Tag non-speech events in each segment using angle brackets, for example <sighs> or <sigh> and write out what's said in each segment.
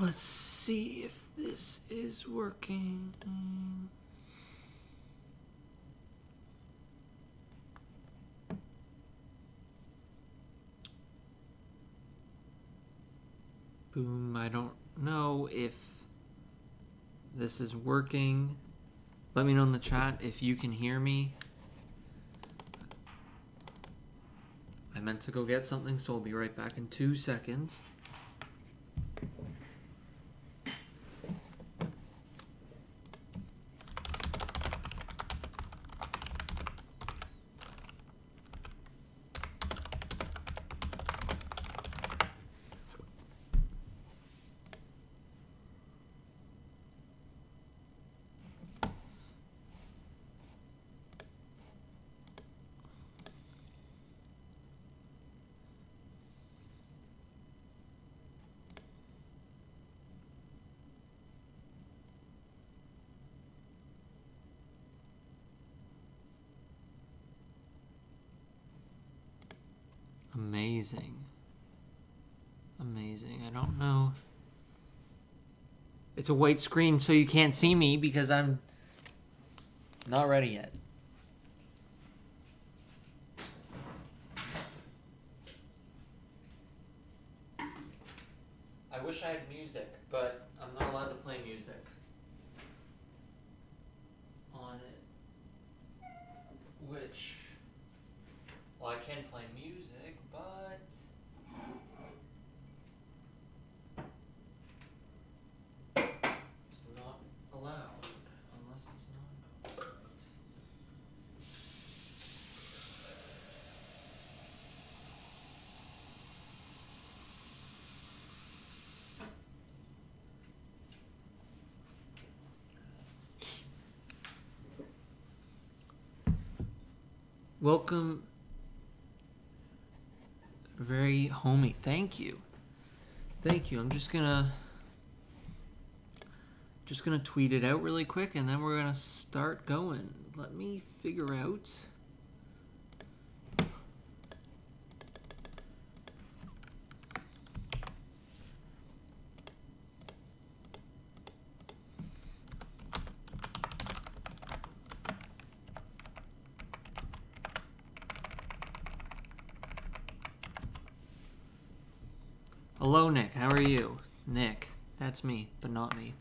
Let's see if this is working. Boom, I don't know if this is working. Let me know in the chat if you can hear me. I meant to go get something, so I'll be right back in two seconds. Amazing. Amazing. I don't know. It's a white screen, so you can't see me because I'm not ready yet. I wish I had music, but I'm not allowed to play music on it. Which, well, I can play music, but it's not allowed unless it's non-copyright. Welcome. Very homey. Thank you. Thank you. I'm just gonna just gonna tweet it out really quick and then we're gonna start going. Let me figure out Hello, Nick. How are you? Nick. That's me, but not me.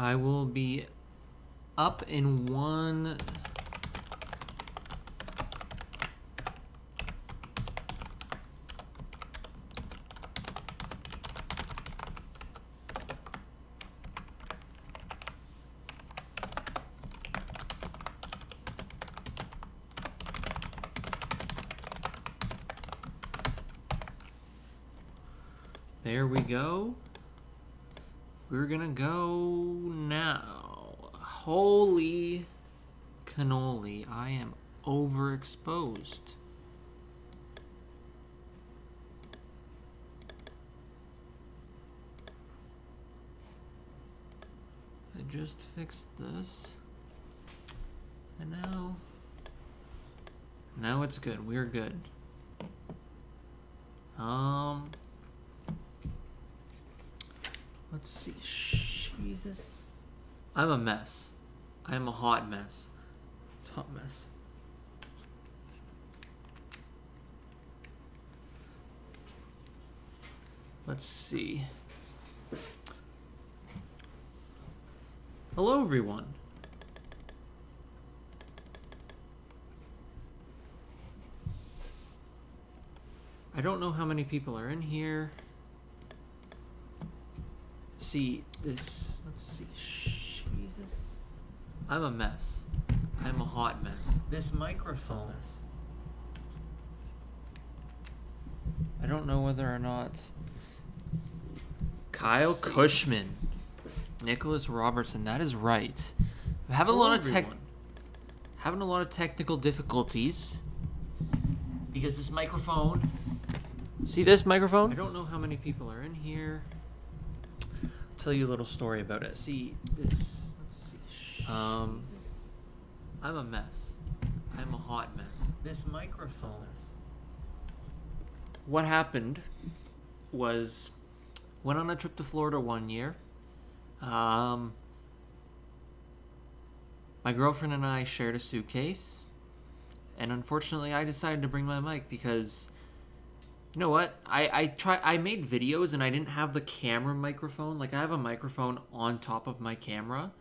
I will be up in one. There we go. We're gonna go now. Holy cannoli, I am overexposed. I just fixed this. And now now it's good. We're good. Um Let's see. Jesus. I'm a mess. I'm a hot mess. Hot mess. Let's see. Hello, everyone. I don't know how many people are in here see this. Let's see. Jesus. I'm a mess. I'm a hot mess. This microphone. I don't know whether or not Kyle see. Cushman, Nicholas Robertson. That is right. I'm having a lot of tech, having a lot of technical difficulties because this microphone. See this microphone? I don't know how many people are in here. I'll tell you a little story about it. See this. Um, I'm a mess. I'm a hot mess. This microphone. What happened was went on a trip to Florida one year. Um, my girlfriend and I shared a suitcase, and unfortunately, I decided to bring my mic because you know what? I I try I made videos and I didn't have the camera microphone. Like I have a microphone on top of my camera.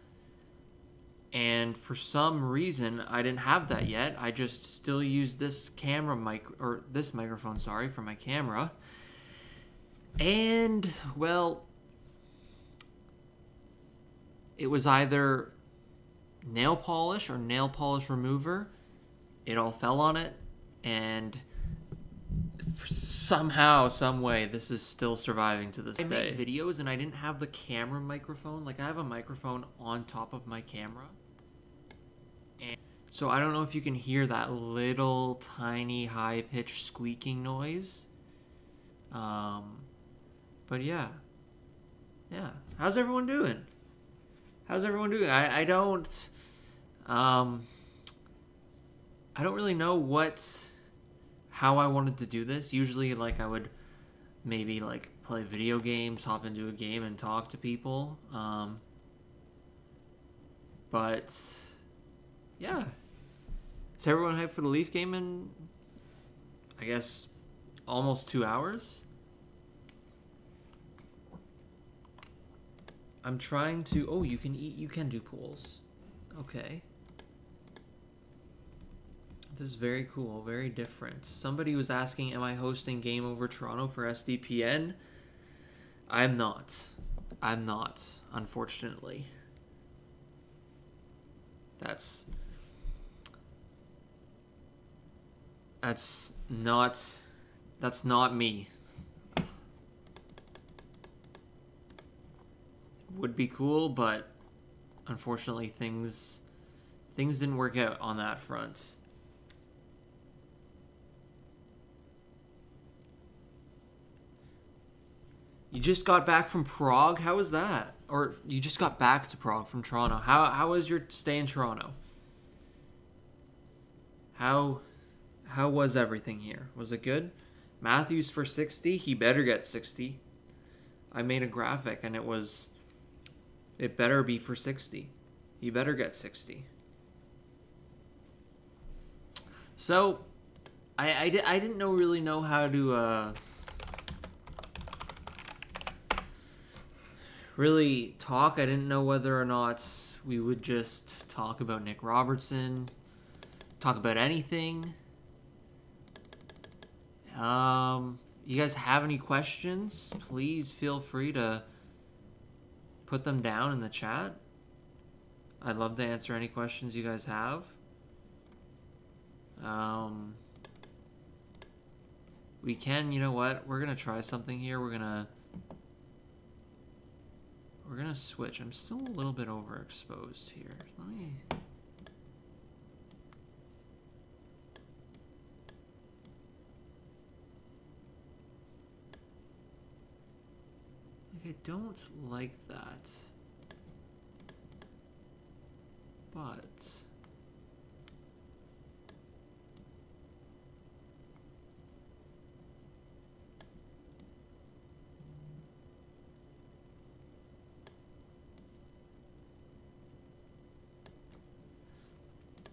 And for some reason, I didn't have that yet. I just still use this camera mic or this microphone, sorry, for my camera. And well, it was either nail polish or nail polish remover. It all fell on it and somehow, some way, this is still surviving to this I day. make videos and I didn't have the camera microphone. Like I have a microphone on top of my camera. And so I don't know if you can hear that little tiny high pitched squeaking noise. Um but yeah. Yeah. How's everyone doing? How's everyone doing? I, I don't um I don't really know what how I wanted to do this. Usually like I would maybe like play video games, hop into a game and talk to people. Um but yeah. Is everyone hyped for the Leaf game in I guess almost 2 hours? I'm trying to Oh, you can eat you can do pools. Okay. This is very cool, very different. Somebody was asking, Am I hosting Game Over Toronto for SDPN? I'm not. I'm not, unfortunately. That's. That's not. That's not me. Would be cool, but unfortunately things things didn't work out on that front. You just got back from Prague. How was that? Or you just got back to Prague from Toronto. How how was your stay in Toronto? How how was everything here? Was it good? Matthews for 60, he better get 60. I made a graphic and it was it better be for 60. He better get 60. So I I, I didn't know really know how to uh really talk. I didn't know whether or not we would just talk about Nick Robertson, talk about anything. Um, you guys have any questions? Please feel free to put them down in the chat. I'd love to answer any questions you guys have. Um, we can, you know what? We're gonna try something here. We're gonna we're gonna switch. I'm still a little bit overexposed here. Let me. Like, I don't like that. But.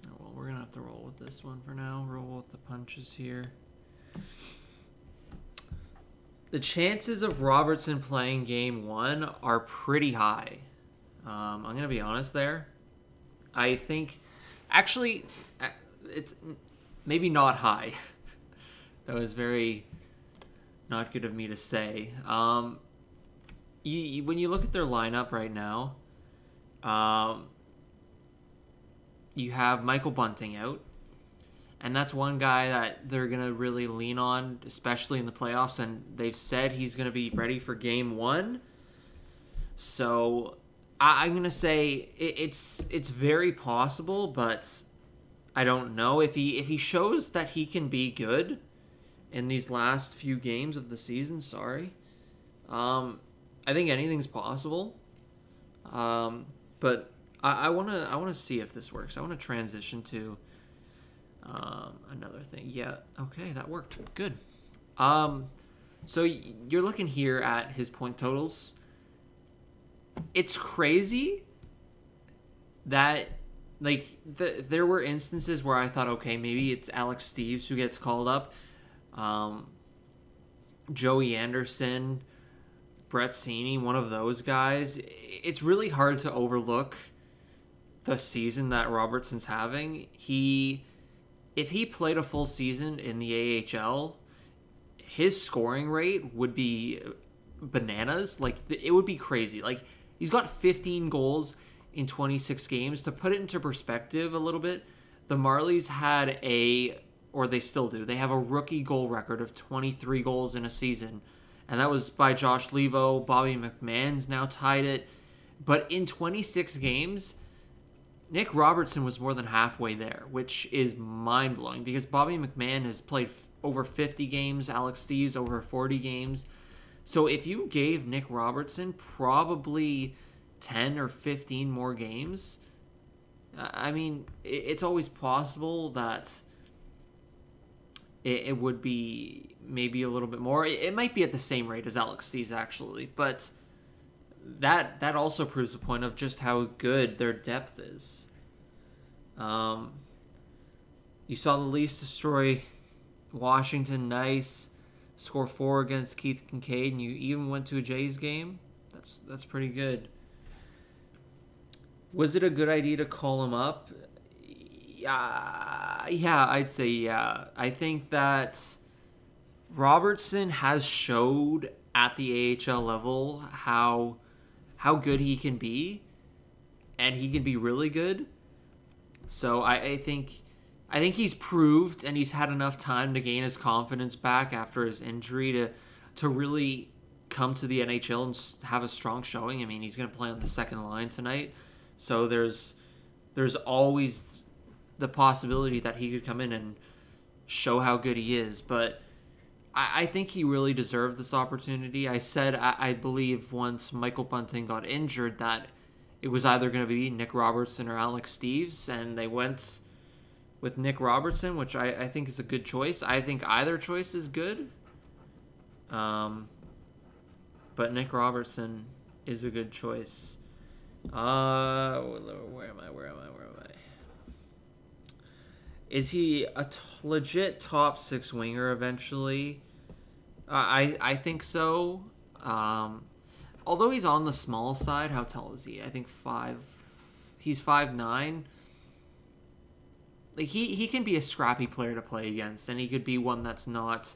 Oh, well, we're gonna have to roll with this one for now. Roll with the punches here. The chances of Robertson playing game one are pretty high. Um, I'm gonna be honest there. I think, actually, uh, it's maybe not high. <laughs> that was very not good of me to say. Um, you, when you look at their lineup right now, um, you have Michael Bunting out. And that's one guy that they're going to really lean on, especially in the playoffs. And they've said he's going to be ready for game one. So I, am going to say it, it's it's very possible, but I don't know if he if he shows that he can be good in these last few games of the season. Sorry, um, I think anything's possible. Um, but I want to I want to see if this works. I want to transition to um, another thing. Yeah, okay, that worked. Good. Um, so you're looking here at his point totals. It's crazy that like the, there were instances where I thought, okay, maybe it's Alex Steeves who gets called up. Um, Joey Anderson, Brett Seney, one of those guys. It's really hard to overlook the season that Robertson's having. He, if he played a full season in the AHL, his scoring rate would be bananas. Like it would be crazy. Like he's got 15 goals in 26 games. To put it into perspective a little bit, the Marlies had a, or they still do, they have a rookie goal record of 23 goals in a season. And that was by Josh Leivo. Bobby McMann's now tied it. But in 26 games, Nick Robertson was more than halfway there, which is mind blowing because Bobby McMann has played f- over 50 games, Alex Steeves over 40 games. So if you gave Nick Robertson probably 10 or 15 more games, I mean, it's always possible that it, would be maybe a little bit more. It, might be at the same rate as Alex Steeves, actually, but that that also proves the point of just how good their depth is. Um, you saw the Leafs destroy Washington, nice. Score four against Keith Kinkaid, and you even went to a Jays game. That's that's pretty good. Was it a good idea to call him up? Yeah, yeah, I'd say yeah. I think that Robertson has showed at the AHL level how how good he can be, and he can be really good. So I, I think I think he's proved and he's had enough time to gain his confidence back after his injury to to really come to the NHL and have a strong showing. I mean, he's going to play on the second line tonight, so there's there's always the possibility that he could come in and show how good he is. But I, I think he really deserved this opportunity. I said, I, I believe, once Michael Bunting got injured, that it was either going to be Nick Robertson or Alex Steeves, and they went with Nick Robertson, which I, I think is a good choice. I think either choice is good. Um, but Nick Robertson is a good choice. Uh, where am I? Where am I? Where am I? Is he a t- legit top six winger eventually? Uh, I I think so. Um, although he's on the small side, how tall is he? I think five. He's five nine. Like he he can be a scrappy player to play against, and he could be one that's not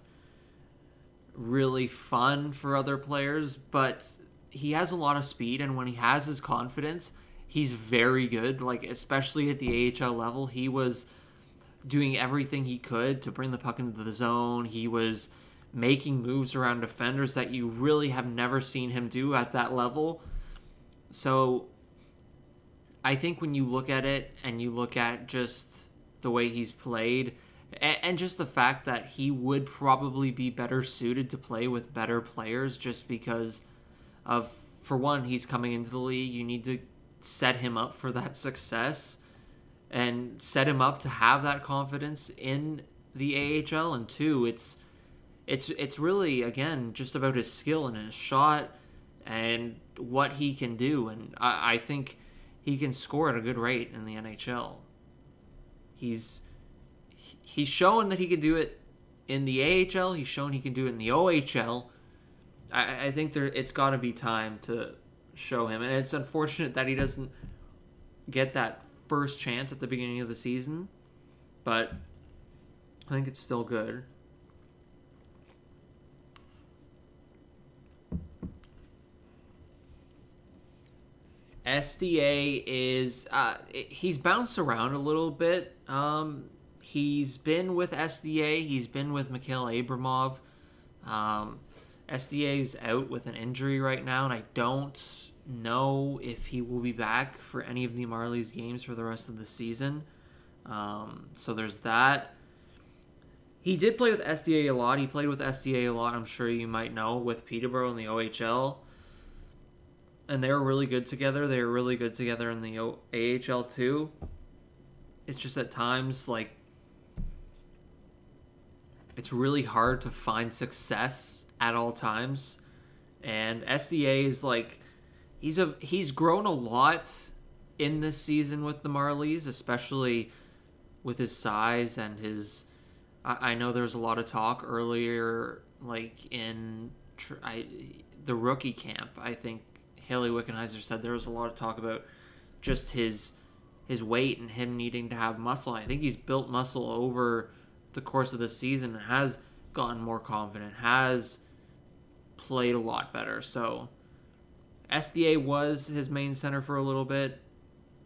really fun for other players, but he has a lot of speed, and when he has his confidence, he's very good. Like especially at the AHL level, he was doing everything he could to bring the puck into the zone. He was making moves around defenders that you really have never seen him do at that level. So I think when you look at it and you look at just the way he's played and, just the fact that he would probably be better suited to play with better players just because of for one he's coming into the league you need to set him up for that success and set him up to have that confidence in the AHL and two it's it's it's really again just about his skill and his shot and what he can do, and I, I think he can score at a good rate in the NHL. He's he's shown that he can do it in the AHL. He's shown he can do it in the OHL. I, I think there it's got to be time to show him, and it's unfortunate that he doesn't get that first chance at the beginning of the season, but I think it's still good. SDA is uh, he's bounced around a little bit. Um, he's been with SDA. He's been with Mikhail Abramov. Um, SDA's out with an injury right now, and I don't know if he will be back for any of the Marlies games for the rest of the season. Um, so there's that. He did play with SDA a lot. He played with SDA a lot, I'm sure you might know, with Peterborough in the OHL. And they were really good together. They were really good together in the o- AHL too. It's just at times, like, it's really hard to find success at all times. And SDA is like, he's a he's grown a lot in this season with the Marlies, especially with his size and his I, I know there was a lot of talk earlier, like in I, the rookie camp. I think Hayley Wickenheiser said there was a lot of talk about just his his weight and him needing to have muscle. I think he's built muscle over the course of the season and has gotten more confident, has played a lot better. So SDA was his main center for a little bit.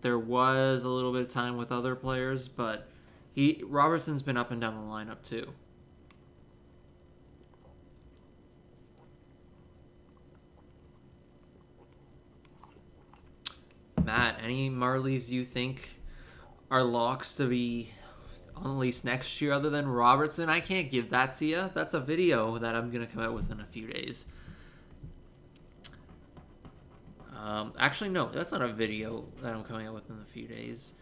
There was a little bit of time with other players, but he Robertson's been up and down the lineup too. Matt, any Marlies you think are locks to be on the lease next year other than Robertson? I can't give that to you. That's a video that I'm going to come out with in a few days. Um, actually, no, that's not a video that I'm coming out with in a few days.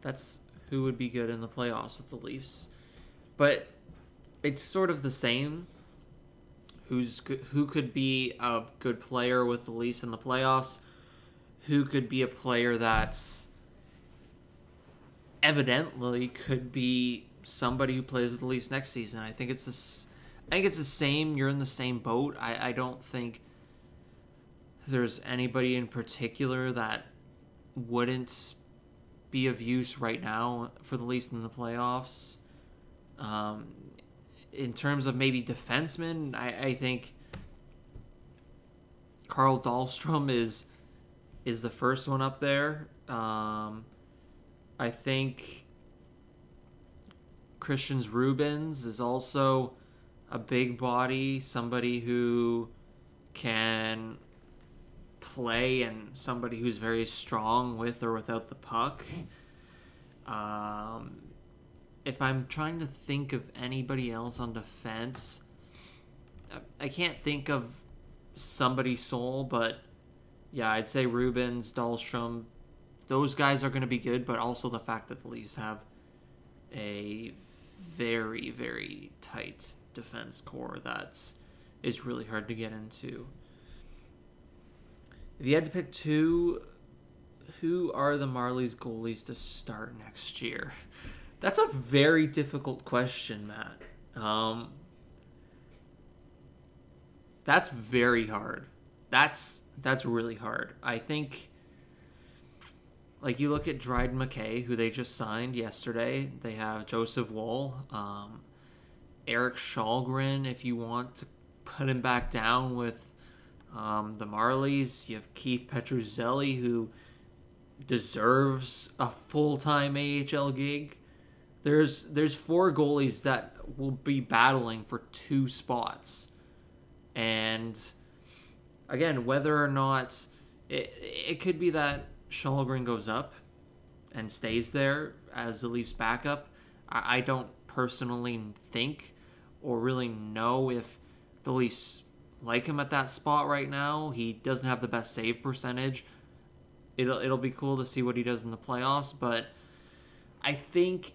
That's who would be good in the playoffs with the Leafs. But it's sort of the same. Who's who could be a good player with the Leafs in the playoffs? Who could be a player that's evidently could be somebody who plays with the Leafs next season? I think it's this. I think it's the same. You're in the same boat. I, I don't think there's anybody in particular that wouldn't be of use right now for the least in the playoffs. Um, in terms of maybe defensemen, I, I think Carl Dahlstrom is is the first one up there. Um, I think Kristians Rubins is also a big body, somebody who can play and somebody who's very strong with or without the puck. Um, if I'm trying to think of anybody else on defense, I can't think of somebody soul, but yeah, I'd say Rubins, Dahlstrom, those guys are going to be good, but also the fact that the Leafs have a very, very tight defense core that's is really hard to get into. If you had to pick two, who are the Marlies goalies to start next year? That's a very difficult question, Matt. Um, that's very hard. That's that's really hard. I think like you look at Dryden McKay, who they just signed yesterday. They have Joseph Woll, um, Erik Källgren. If you want to put him back down with um, the Marlies, you have Keith Petruzzelli, who deserves a full time AHL gig. There's there's four goalies that will be battling for two spots, and again, whether or not it it could be that Källgren goes up and stays there as the Leafs backup. I, I don't personally think or really know if the Leafs like him at that spot right now. He doesn't have the best save percentage. It'll it'll be cool to see what he does in the playoffs, but I think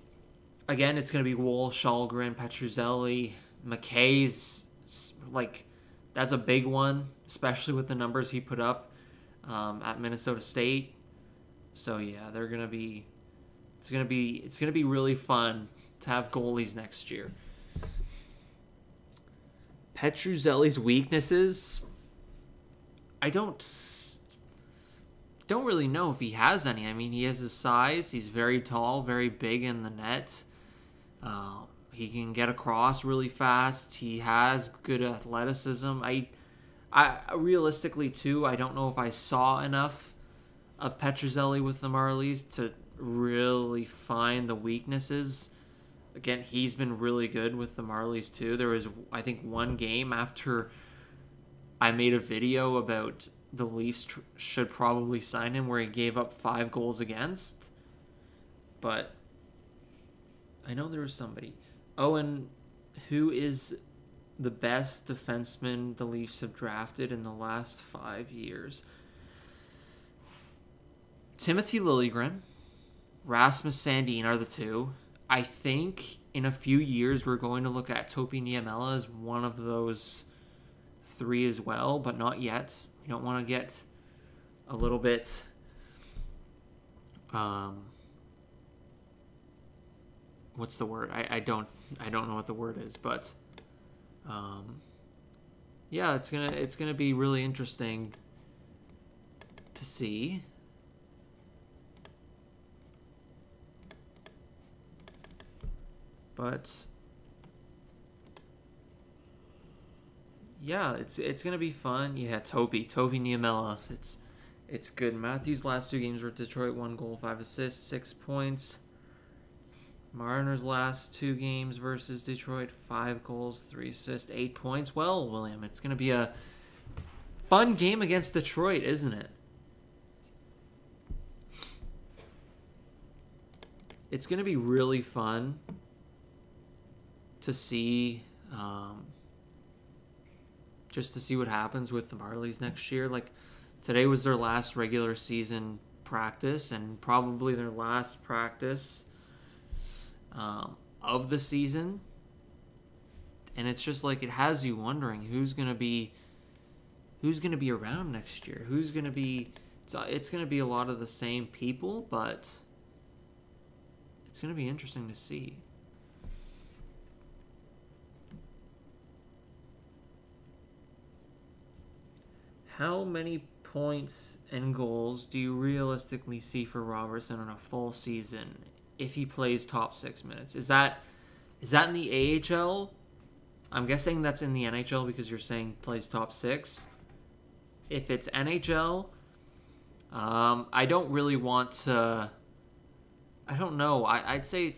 again it's going to be Woll, Källgren, Petruzzelli, McKay's like that's a big one, especially with the numbers he put up um, at Minnesota State. So yeah, they're gonna be. It's gonna be. It's gonna be really fun to have goalies next year. Petruzzelli's weaknesses. I don't don't really know if he has any. I mean, he has his size. He's very tall, very big in the net. Uh, he can get across really fast. He has good athleticism. I, I realistically too. I don't know if I saw enough of Petruzzelli with the Marlies to really find the weaknesses. Again, he's been really good with the Marlies too. There was, I think, one game after I made a video about the Leafs tr- should probably sign him where he gave up five goals against. But I know there was somebody. And who is the best defenseman the Leafs have drafted in the last five years? Timothy Liljegren, Rasmus Sandin are the two. I think in a few years we're going to look at Topi Niemela as one of those three as well, but not yet. We don't want to get a little bit um what's the word? I, I don't I don't know what the word is, but um yeah, it's gonna it's gonna be really interesting to see. But yeah, it's it's gonna be fun. Yeah, Topi, Topi Niemela. It's it's good. Matthews' last two games were Detroit, one goal, five assists, six points. Marner's last two games versus Detroit, five goals, three assists, eight points. Well, William, it's gonna be a fun game against Detroit, isn't it? It's gonna be really fun to see um, just to see what happens with the Marlies next year. Like today was their last regular season practice and probably their last practice um, of the season. And it's just like it has you wondering who's gonna be who's gonna be around next year. Who's gonna be it's, it's gonna be a lot of the same people, but it's gonna be interesting to see. How many points and goals do you realistically see for Robertson in a full season if he plays top six minutes? Is that is that in the AHL? I'm guessing that's in the NHL because you're saying plays top six. If it's NHL, um, I don't really want to. I don't know. I, I'd say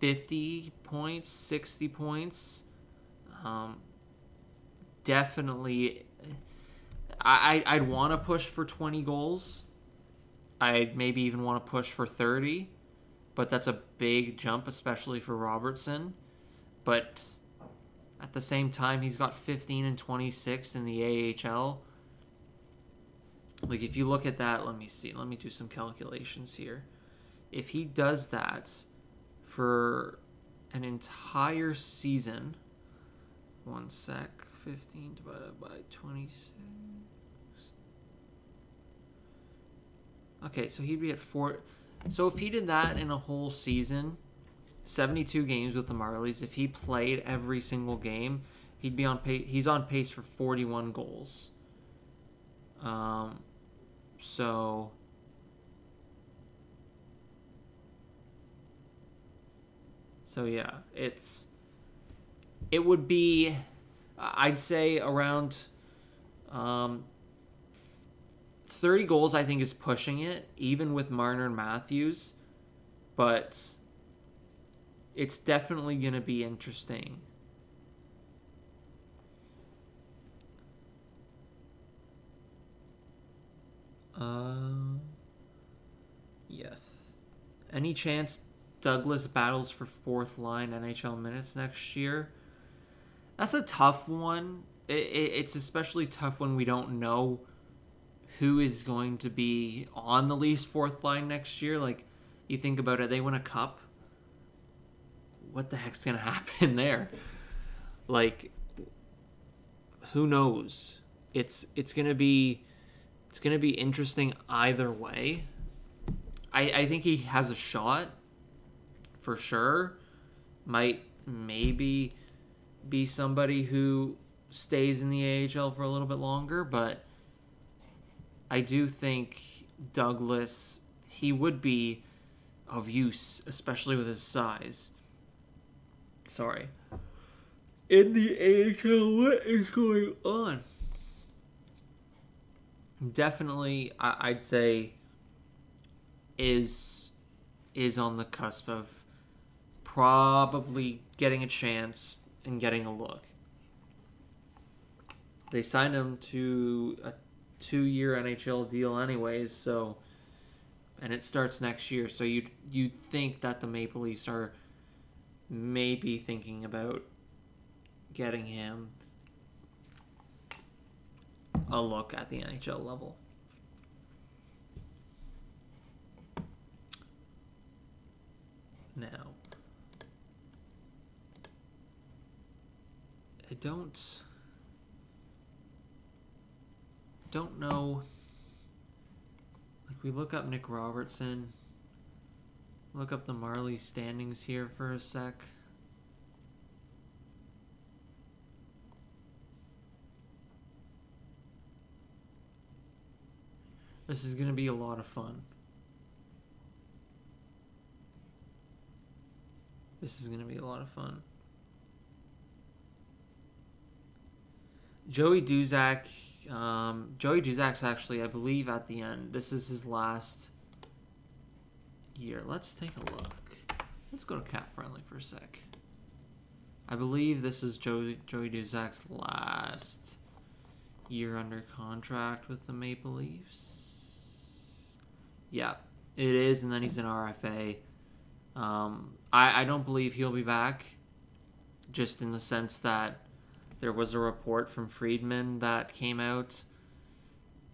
50 points, 60 points. Um, definitely I I'd want to push for 20 goals. I'd maybe even want to push for 30, but that's a big jump especially for Robertson. But at the same time he's got 15 and 26 in the AHL. Like if you look at that, let me see. Let me do some calculations here. If he does that for an entire season, one sec. 15 divided by 26. Okay, so he'd be at four. So if he did that in a whole season, 72 games with the Marlies, if he played every single game, he'd be on pace. He's on pace for 41 goals. Um, so. So yeah, it's. It would be I'd say around um, 30 goals, I think, is pushing it, even with Marner and Matthews. But it's definitely going to be interesting. Uh, yes. Any chance Douglas battles for fourth line NHL minutes next year? That's a tough one. It, it, it's especially tough when we don't know who is going to be on the Leafs fourth line next year. Like, you think about it, they win a cup. What the heck's going <laughs> to happen there? Like, who knows? It's it's gonna be it's gonna be interesting either way. I I think he has a shot for sure. Might maybe be somebody who stays in the AHL for a little bit longer, but I do think Douglas he would be of use, especially with his size. Sorry. In the AHL, what is going on? Definitely, I'd say is is on the cusp of probably getting a chance and getting a look. They signed him to a two-year NHL deal, anyways. So, and it starts next year. So you you think that the Maple Leafs are maybe thinking about getting him a look at the NHL level. Now, don't don't know. Like we look up Nick Robertson, look up the Marley standings here for a sec. This is going to be a lot of fun. This is going to be a lot of fun. Joey Duszak, um, Joey Duszak's actually, I believe, at the end. This is his last year. Let's take a look. Let's go to Cap Friendly for a sec. I believe this is Joey, Joey Duszak's last year under contract with the Maple Leafs. Yeah, it is, and then he's an RFA. Um, I, I don't believe he'll be back, just in the sense that there was a report from Friedman that came out.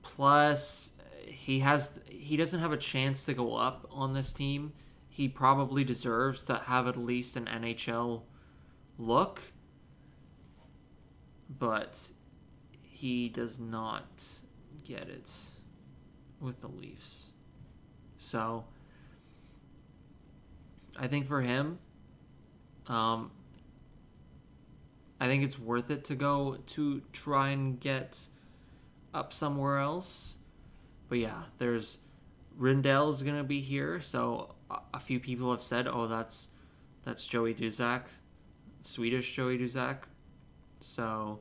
Plus, he has he doesn't have a chance to go up on this team. He probably deserves to have at least an NHL look, but he does not get it with the Leafs. So I think for him, um, I think it's worth it to go to try and get up somewhere else. But yeah, there's Rindell's gonna be here, so a few people have said, "Oh, that's that's Joey Duszak, Swedish Joey Duszak." So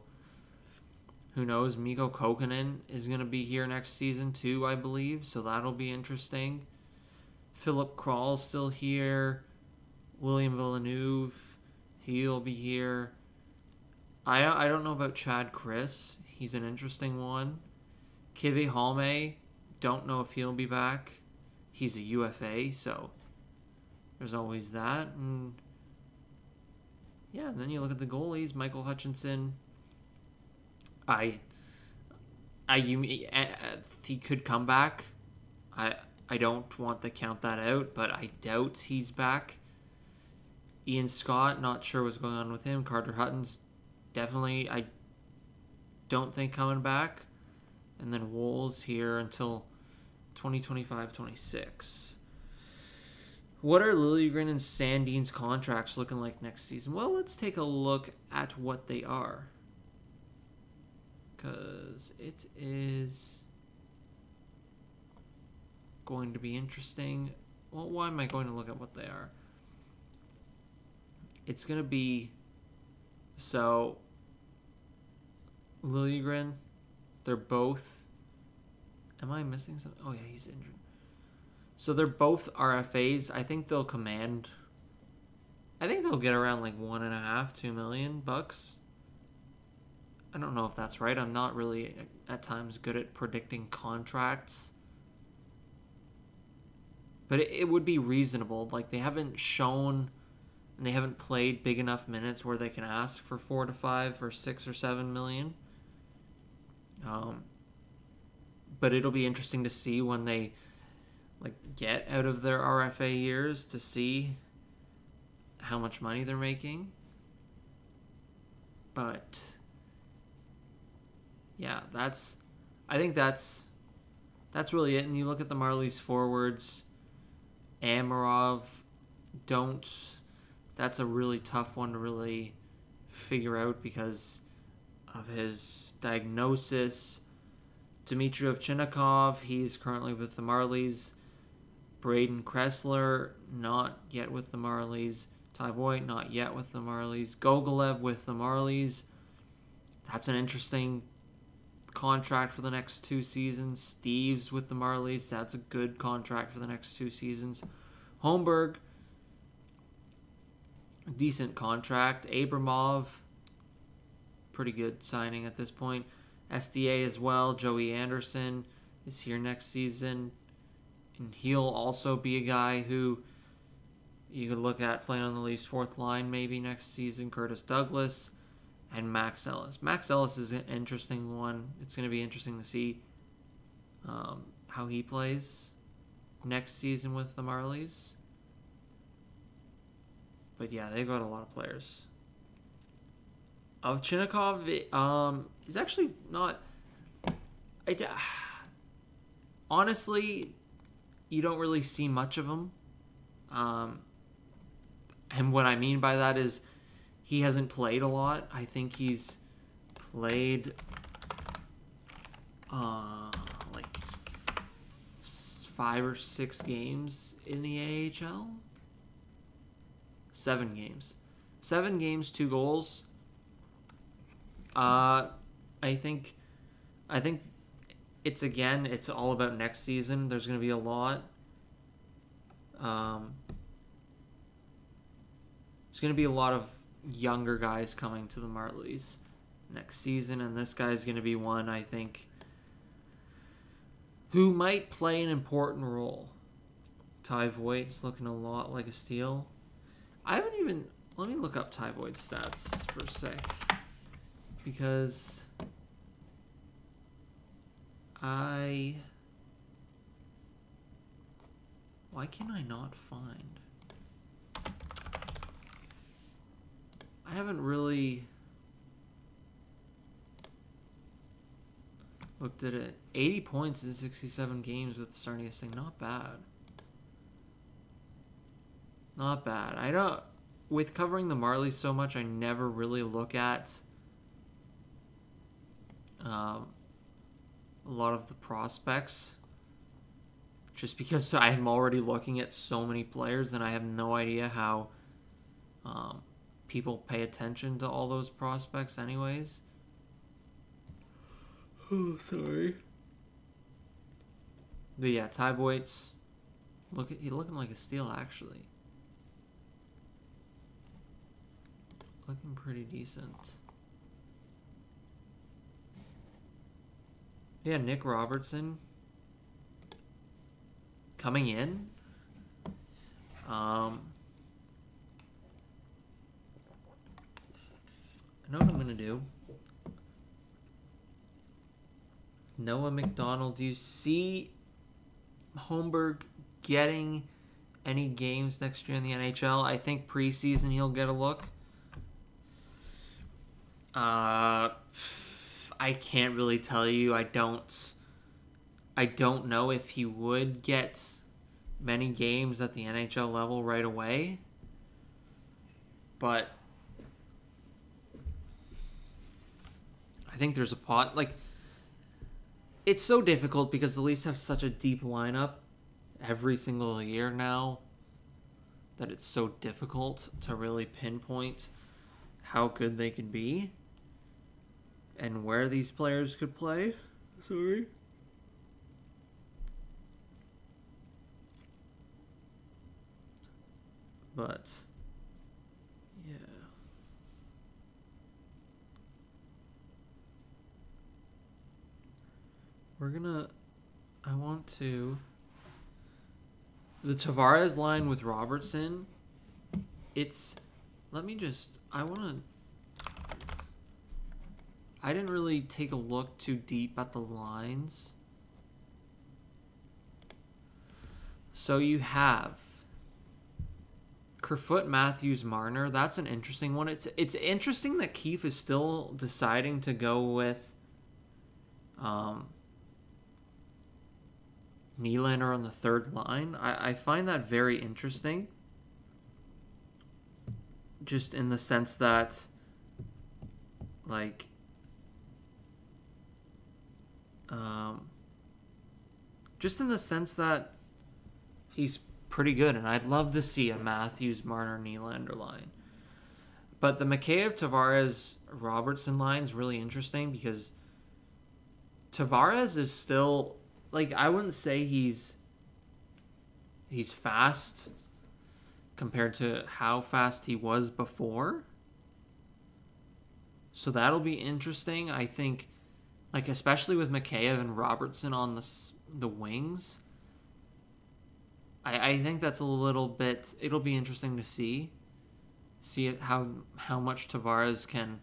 who knows? Mikko Kokkonen is gonna be here next season too, I believe. So that'll be interesting. Filip Kral still here. William Villeneuve, he'll be here. I uh, I don't know about Chad Krys. He's an interesting one. Kivi Halme, don't know if he'll be back. He's a UFA, so there's always that. And yeah, and then you look at the goalies, Michael Hutchinson. I I you he could come back. I I don't want to count that out, but I doubt he's back. Ian Scott, not sure what's going on with him. Carter Hutton's definitely, I don't think coming back. And then Woll's here until 2025 26. What are Liljegren and Sandin's contracts looking like next season? Well, let's take a look at what they are. Because it is going to be interesting. Well, why am I going to look at what they are? it's gonna be so Liljegren, they're both. Am I missing something? Oh yeah, he's injured. So they're both RFAs. I think they'll command. I think they'll get around like one and a half, two million bucks. I don't know if that's right. I'm not really at times good at predicting contracts. But it, it would be reasonable. Like they haven't shown and they haven't played big enough minutes where they can ask for four to five or six or seven million. Um, but it'll be interesting to see when they like get out of their RFA years to see how much money they're making. But yeah, that's I think that's that's really it. And you look at the Marlies forwards, Amarov, don't that's a really tough one to really figure out because of his diagnosis. Dmitry Ovchinnikov, he's currently with the Marlies. Braeden Kressler, not yet with the Marlies. Ty Voigt, not yet with the Marlies. Gogolev with the Marlies. That's an interesting contract for the next two seasons. Steeves with the Marlies. That's a good contract for the next two seasons. Holmberg, decent contract. Abramov, pretty good signing at this point. SDA as well. Joey Anderson is here next season. And he'll also be a guy who you could look at playing on the Leafs fourth line maybe next season. Curtis Douglas and Max Ellis. Max Ellis is an interesting one. It's going to be interesting to see um, how he plays next season with the Marlies. But yeah, they got a lot of players. Ovchinnikov um, is actually not. I, honestly, you don't really see much of him. Um, and what I mean by that is he hasn't played a lot. I think he's played uh, like five or six games in the AHL. Seven games. Seven games, two goals. Uh, I think, I think it's again, it's all about next season. There's going to be a lot. Um, it's going to be a lot of younger guys coming to the Marlies next season, and this guy's going to be one I think who might play an important role. Ty Voigt's looking a lot like a steal. I haven't even. Let me look up Ty Voigt's stats for a sec. Because. I. Why can I not find? I haven't really looked at it. 80 points in 67 games with the Sarnia thing. Not bad. Not bad. I don't. With covering the Marlies so much, I never really look at um, a lot of the prospects. Just because I'm already looking at so many players and I have no idea how um, people pay attention to all those prospects, anyways. Oh, <sighs> sorry. But yeah, Ty Voigt's look at he's looking like a steal actually. Looking pretty decent. Yeah, Nick Robertson coming in. Um, I know what I'm gonna do. Noah McDonald, do you see Holmberg getting any games next year in the NHL? I think preseason he'll get a look. Uh, I can't really tell you. I don't. I don't know if he would get many games at the NHL level right away. But I think there's a pot like it's so difficult because the Leafs have such a deep lineup every single year now that it's so difficult to really pinpoint how good they could be and where these players could play. Sorry. But yeah. We're gonna I want to the Tavares line with Robertson it's let me just I want to I didn't really take a look too deep at the lines. So you have Kerfoot, Matthews, Marner. That's an interesting one. It's it's interesting that Keefe is still deciding to go with um, Nylander on the third line. I, I find that very interesting. Just in the sense that, like, um, just in the sense that he's pretty good, and I'd love to see a Matthews, Marner, Nylander line. But the Mikheyev, Tavares, Robertson line is really interesting because Tavares is still like I wouldn't say he's he's fast, compared to how fast he was before. So that'll be interesting. I think, like especially with Mikheyev and Robertson on the the wings. I, I think that's a little bit. It'll be interesting to see, see how how much Tavares can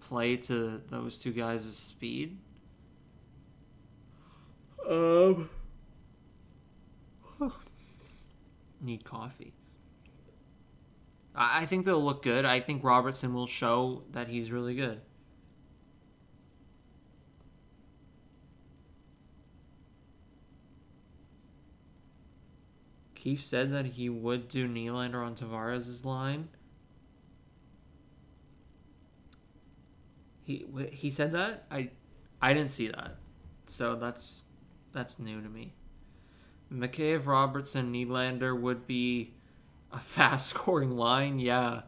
play to those two guys' speed. Um. <sighs> Need coffee. I think they'll look good. I think Robertson will show that he's really good. Keefe said that he would do Nylander on Tavares' line. He he said that? I I didn't see that. So that's that's new to me. Mikheyev, Robertson, Nylander would be a <laughs> fast scoring line. Yeah,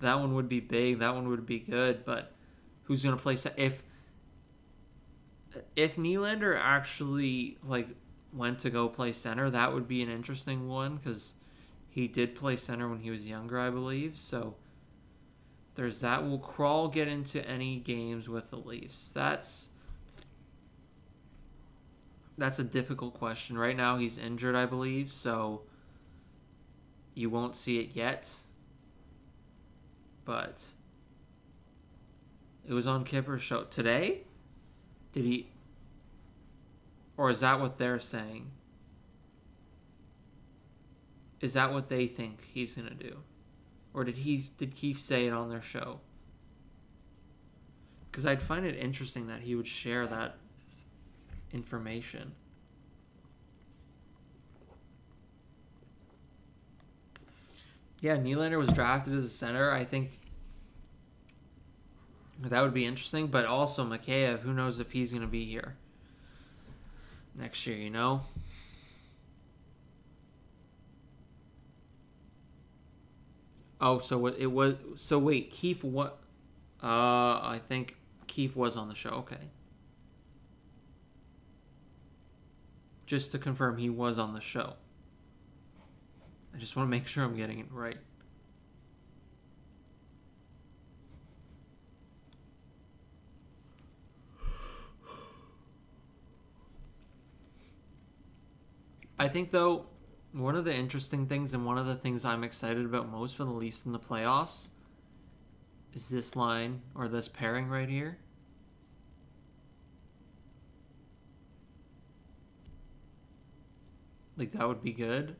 that one would be big. That one would be good. But who's gonna play if if Nylander actually like went to go play center? That would be an interesting one because he did play center when he was younger, I believe. So there's that. Will Kral get into any games with the Leafs? That's that's a difficult question. Right now, he's injured, I believe, so you won't see it yet. But it was on Kyper's show today. Did he? Or is that what they're saying? Is that what they think he's gonna do? Or did he did Keefe say it on their show? Because I'd find it interesting that he would share that information. Yeah, Nylander was drafted as a center. I think that would be interesting, but also Mikheyev, who knows if he's going to be here next year, you know? Oh, so what it was so wait, Keith. what uh I think Keith was on the show. Okay. just to confirm he was on the show. I just want to make sure I'm getting it right. I think though one of the interesting things and one of the things I'm excited about most for the Leafs in the playoffs is this line or this pairing right here. Like that would be good.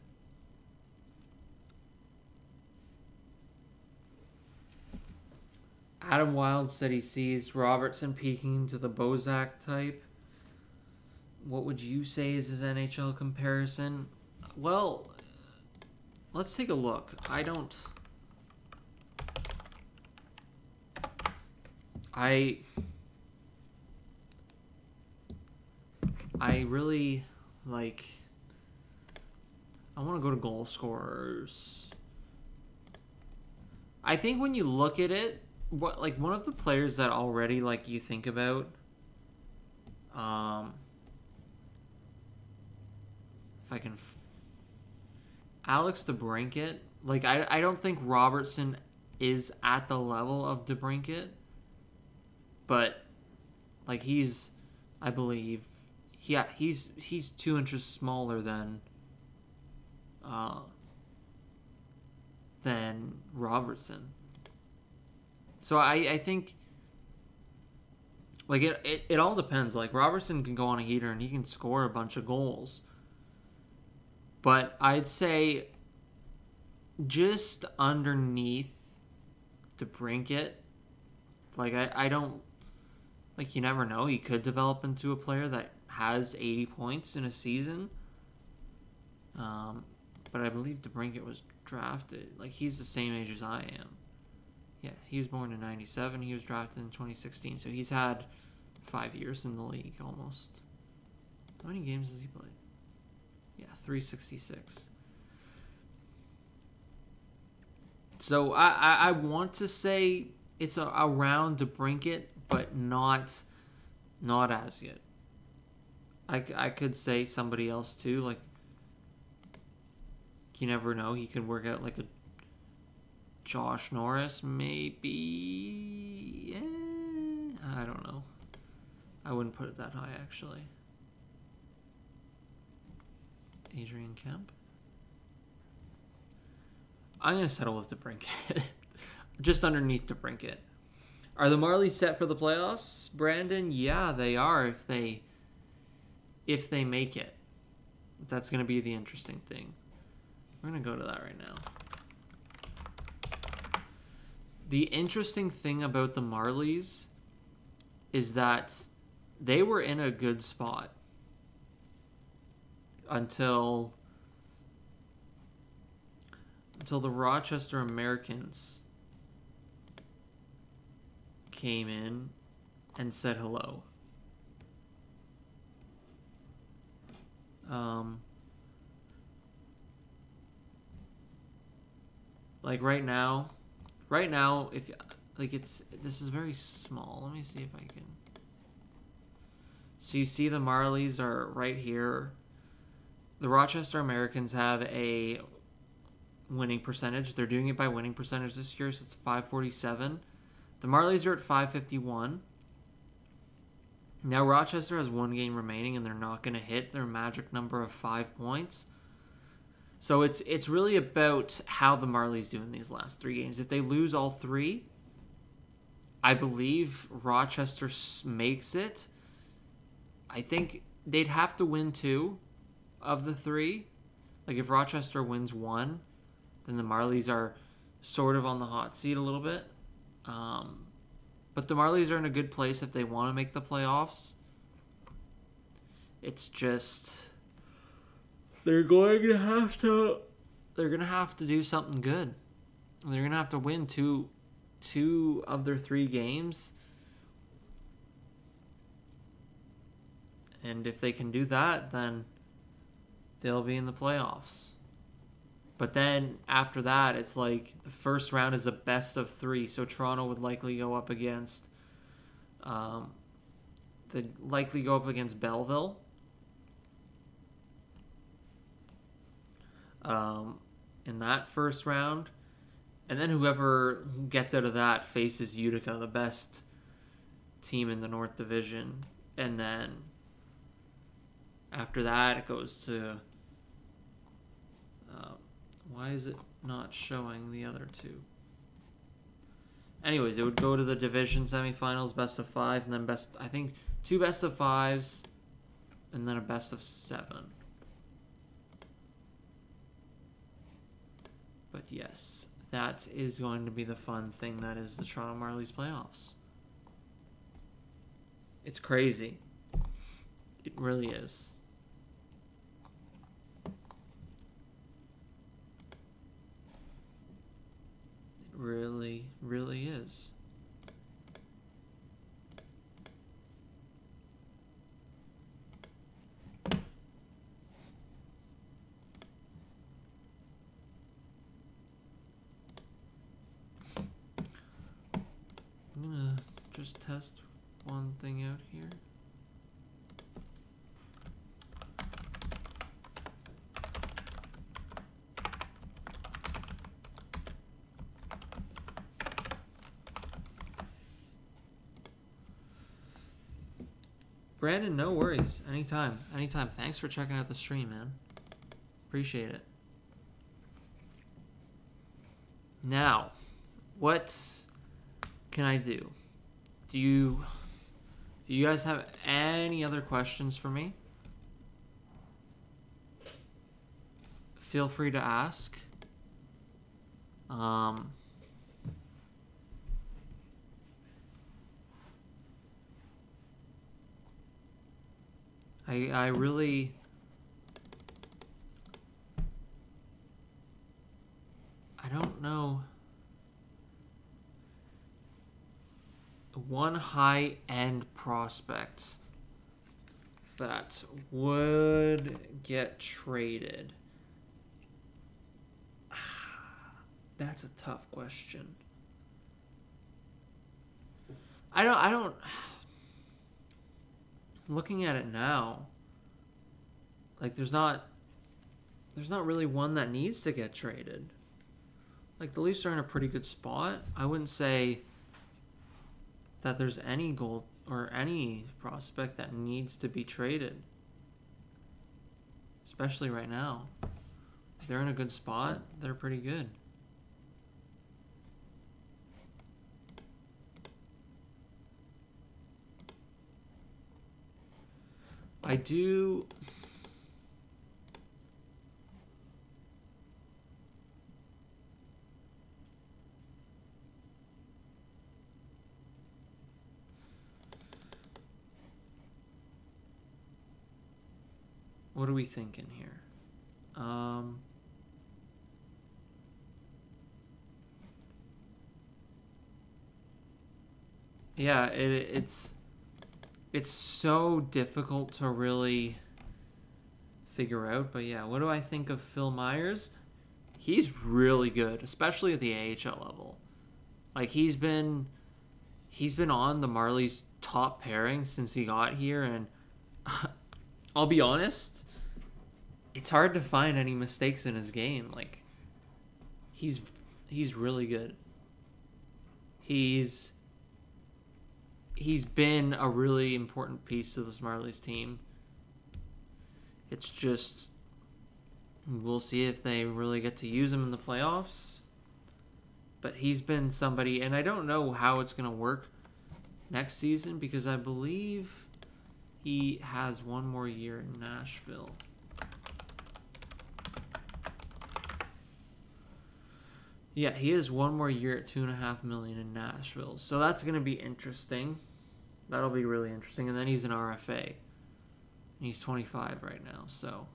Adam Wild said he sees Robertson peaking to the Bozak type. What would you say is his NHL comparison? Well, let's take a look. I don't. I. I really like. I want to go to goal scorers. I think when you look at it, what like one of the players that already like you think about, um, if I can, Alex DeBrincat. Like I I don't think Robertson is at the level of DeBrincat, but like he's, I believe, yeah he's he's two inches smaller than uh, than Robertson. So I, I think like it, it, it all depends. Like Robertson can go on a heater and he can score a bunch of goals. But I'd say just underneath DeBrincat, like I, I don't like you never know. He could develop into a player that has 80 points in a season. Um, but I believe DeBrincat was drafted. Like he's the same age as I am. Yeah, he was born in '97. He was drafted in 2016. So he's had five years in the league almost. How many games has he played? Yeah, 366. So I, I, I want to say it's a, around DeBrincat, but not not as yet. I, I could say somebody else too, like You never know. He could work out like a Josh Norris, maybe. Eh, I don't know. I wouldn't put it that high, actually. Adrian Kempe. I'm going to settle with DeBrincat. <laughs> Just underneath DeBrincat. Are the Marlies set for the playoffs, Brandon? Yeah, they are if they if they make it. That's going to be the interesting thing. We're going to go to that right now. The interesting thing about the Marlies is that they were in a good spot until until the Rochester Americans came in and said hello. Um, like right now, right now, if like it's this is very small. Let me see if I can. So you see the Marlies are right here. The Rochester Americans have a winning percentage. They're doing it by winning percentage this year, so it's 547. The Marlies are at 551. Now Rochester has one game remaining and they're not going to hit their magic number of 5 points. So it's it's really about how the Marlies do in these last 3 games. If they lose all 3, I believe Rochester makes it. I think they'd have to win 2 of the 3. Like if Rochester wins 1, then the Marlies are sort of on the hot seat a little bit. Um, but the Marlies are in a good place if they want to make the playoffs. It's just they're going to have to they're going to have to do something good. They're going to have to win two two of their three games. And if they can do that, then they'll be in the playoffs. But then after that, it's like the first round is a best of three. So Toronto would likely go up against, um, the likely go up against Belleville. Um, in that first round, and then whoever gets out of that faces Utica, the best team in the North Division, and then after that it goes to. Why is it not showing the other two? Anyways, it would go to the division semifinals, best of five, and then best, I think, two best of fives, and then a best of seven. But yes, that is going to be the fun thing that is the Toronto Marlies playoffs. It's crazy. It really is. Really, really is. I'm gonna just test one thing out here. Brandon, no worries. Anytime. Anytime. Thanks for checking out the stream, man. Appreciate it. Now, what can I do? Do you do you guys have any other questions for me? Feel free to ask. Um I I really I don't know one high end prospect that would get traded. <sighs> That's a tough question. I don't I don't looking at it now, like there's not there's not really one that needs to get traded. Like the Leafs are in a pretty good spot. I wouldn't say that there's any goal or any prospect that needs to be traded. Especially right now. They're in a good spot. They're pretty good. I do What are we thinking here? Um, yeah, it, it's it's so difficult to really figure out. But yeah, what do I think of Phil Myers? He's really good, especially at the AHL level. Like he's been he's been on the Marlies top pairing since he got here and <laughs> I'll be honest, it's hard to find any mistakes in his game. Like he's he's really good. He's he's been a really important piece to the Marlies team. It's just we'll see if they really get to use him in the playoffs. But he's been somebody and I don't know how it's going to work next season because I believe he has one more year in Nashville. Yeah, he has one more year at two and a half million in Nashville. So that's going to be interesting. That'll be really interesting. And then he's an RFA. And He's 25 right now, so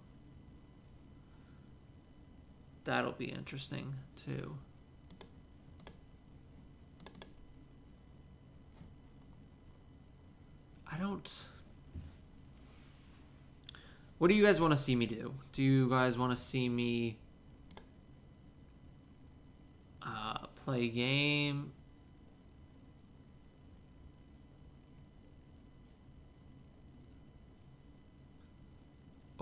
that'll be interesting too. I don't. What do you guys want to see me do? Do you guys want to see me uh, play game?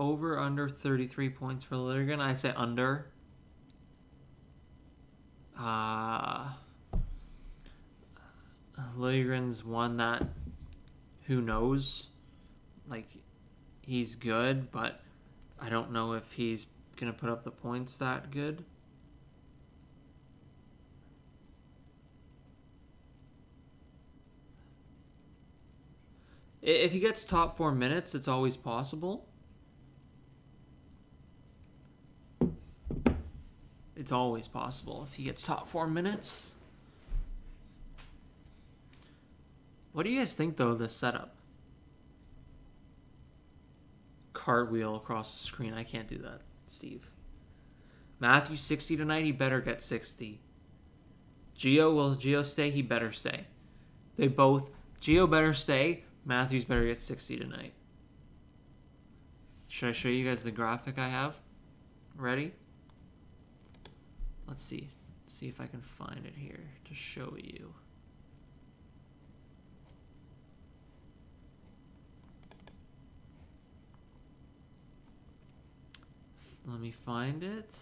Over, under 33 points for Liljegren. I say under. Uh, Liljegren's one that, who knows? Like, he's good, but I don't know if he's going to put up the points that good. If he gets top four minutes, it's always possible. It's always possible if he gets top four minutes. What do you guys think, though, of this setup? Cartwheel across the screen. I can't do that, Steve. Matthew 60 tonight. He better get 60. Geo, will Geo stay? He better stay. They both, Geo better stay. Matthews better get 60 tonight. Should I show you guys the graphic I have? Ready? Let's see. see if I can find it here to show you. Let me find it.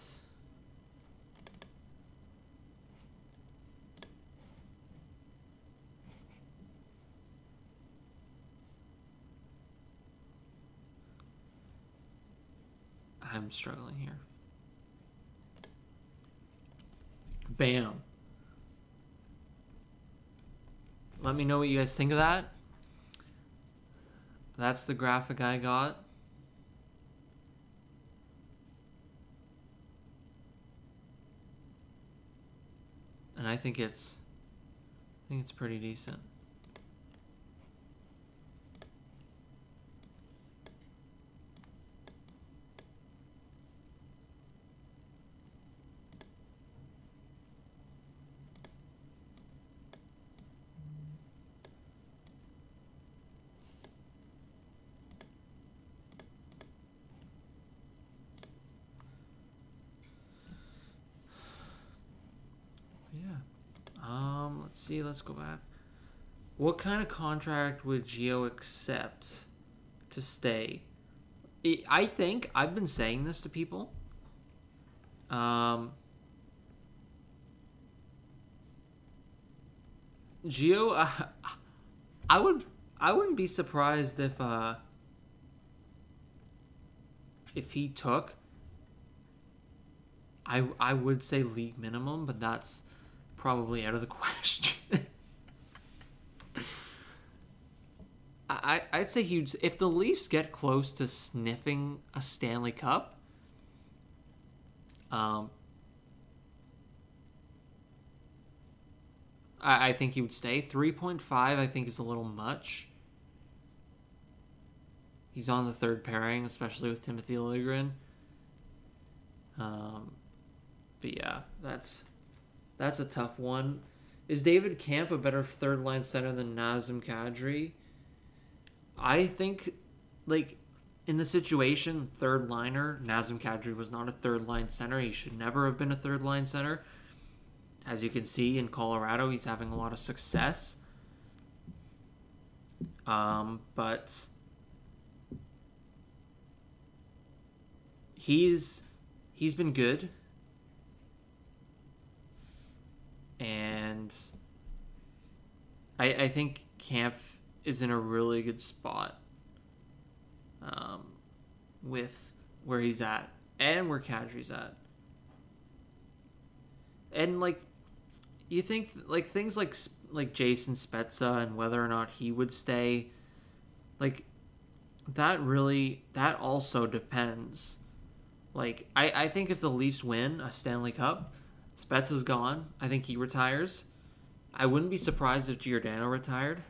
I'm struggling here. Bam. Let me know what you guys think of that. That's the graphic I got. And I think it's I think it's pretty decent. See. Let's go back. What kind of contract would Geo accept to stay? I think I've been saying this to people. Um, Geo, uh, <laughs> I would I wouldn't be surprised if uh if he took I I would say league minimum, but that's probably out of the <laughs> question. I I'd say he'd if the Leafs get close to sniffing a Stanley Cup. Um, I, I think he would stay. Three point five, I think, is a little much. He's on the third pairing, especially with Timothy Liljegren. Um, but yeah, that's that's a tough one. Is David Kampf a better third line center than Nazem Kadri? I think, like, in the situation, third liner, Nazem Kadri was not a third line center. He should never have been a third line center. As you can see in Colorado, he's having a lot of success. Um, but he's he's been good. And I I think Kampf is in a really good spot um, with where he's at and where Kadri's at. And like you think like things like like Jason Spezza and whether or not he would stay like that really that also depends. Like I I think if the Leafs win a Stanley Cup, Spezza's gone. I think he retires. I wouldn't be surprised if Giordano retired.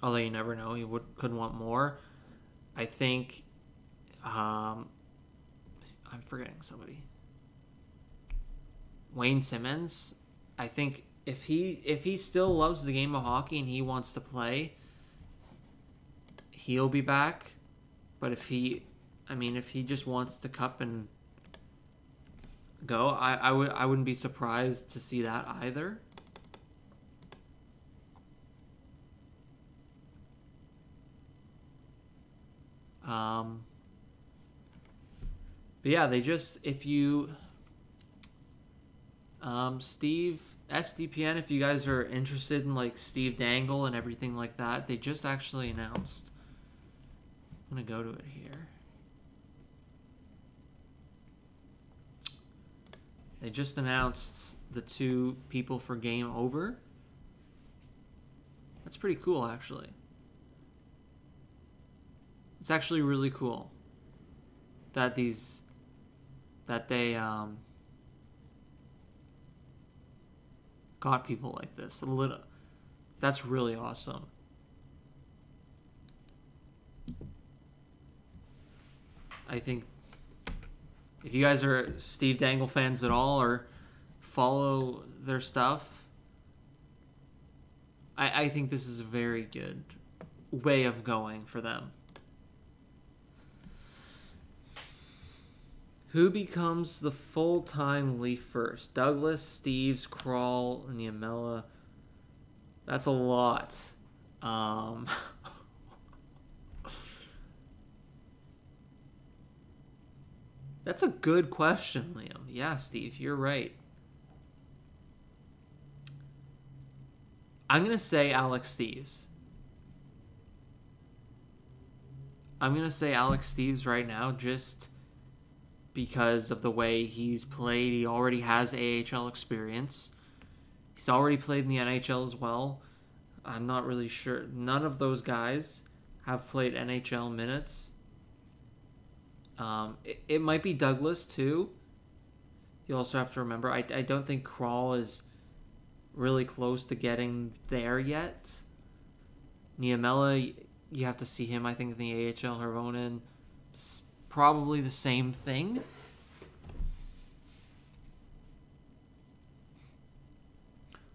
Although you never know, he would could want more. I think um I'm forgetting somebody. Wayne Simmonds. I think if he if he still loves the game of hockey and he wants to play, he'll be back. But if he, I mean, if he just wants the cup and go, I I would I wouldn't be surprised to see that either. Um, but yeah, they just if you um, Steve SDPN, if you guys are interested in like Steve Dangle and everything like that, they just actually announced. I'm gonna go to it here. They just announced the two people for Game Over. That's pretty cool, actually. It's actually really cool that these that they um, got people like this. A little, that's really awesome. I think if you guys are Steve Dangle fans at all or follow their stuff, I, I think this is a very good way of going for them. Who becomes the full time Leaf first? Douglas, Steeves, Kral, and Niemela. That's a lot. Um, <laughs> that's a good question, Liam. Yeah, Steve, you're right. I'm going to say Alex Steeves. I'm going to say Alex Steeves right now just because of the way he's played. He already has AHL experience. He's already played in the NHL as well. I'm not really sure. None of those guys have played NHL minutes. Um, it, it might be Douglas too. You also have to remember, I, I don't think Kral is really close to getting there yet. Niemela, you have to see him, I think, in the AHL. Hirvonen, probably the same thing.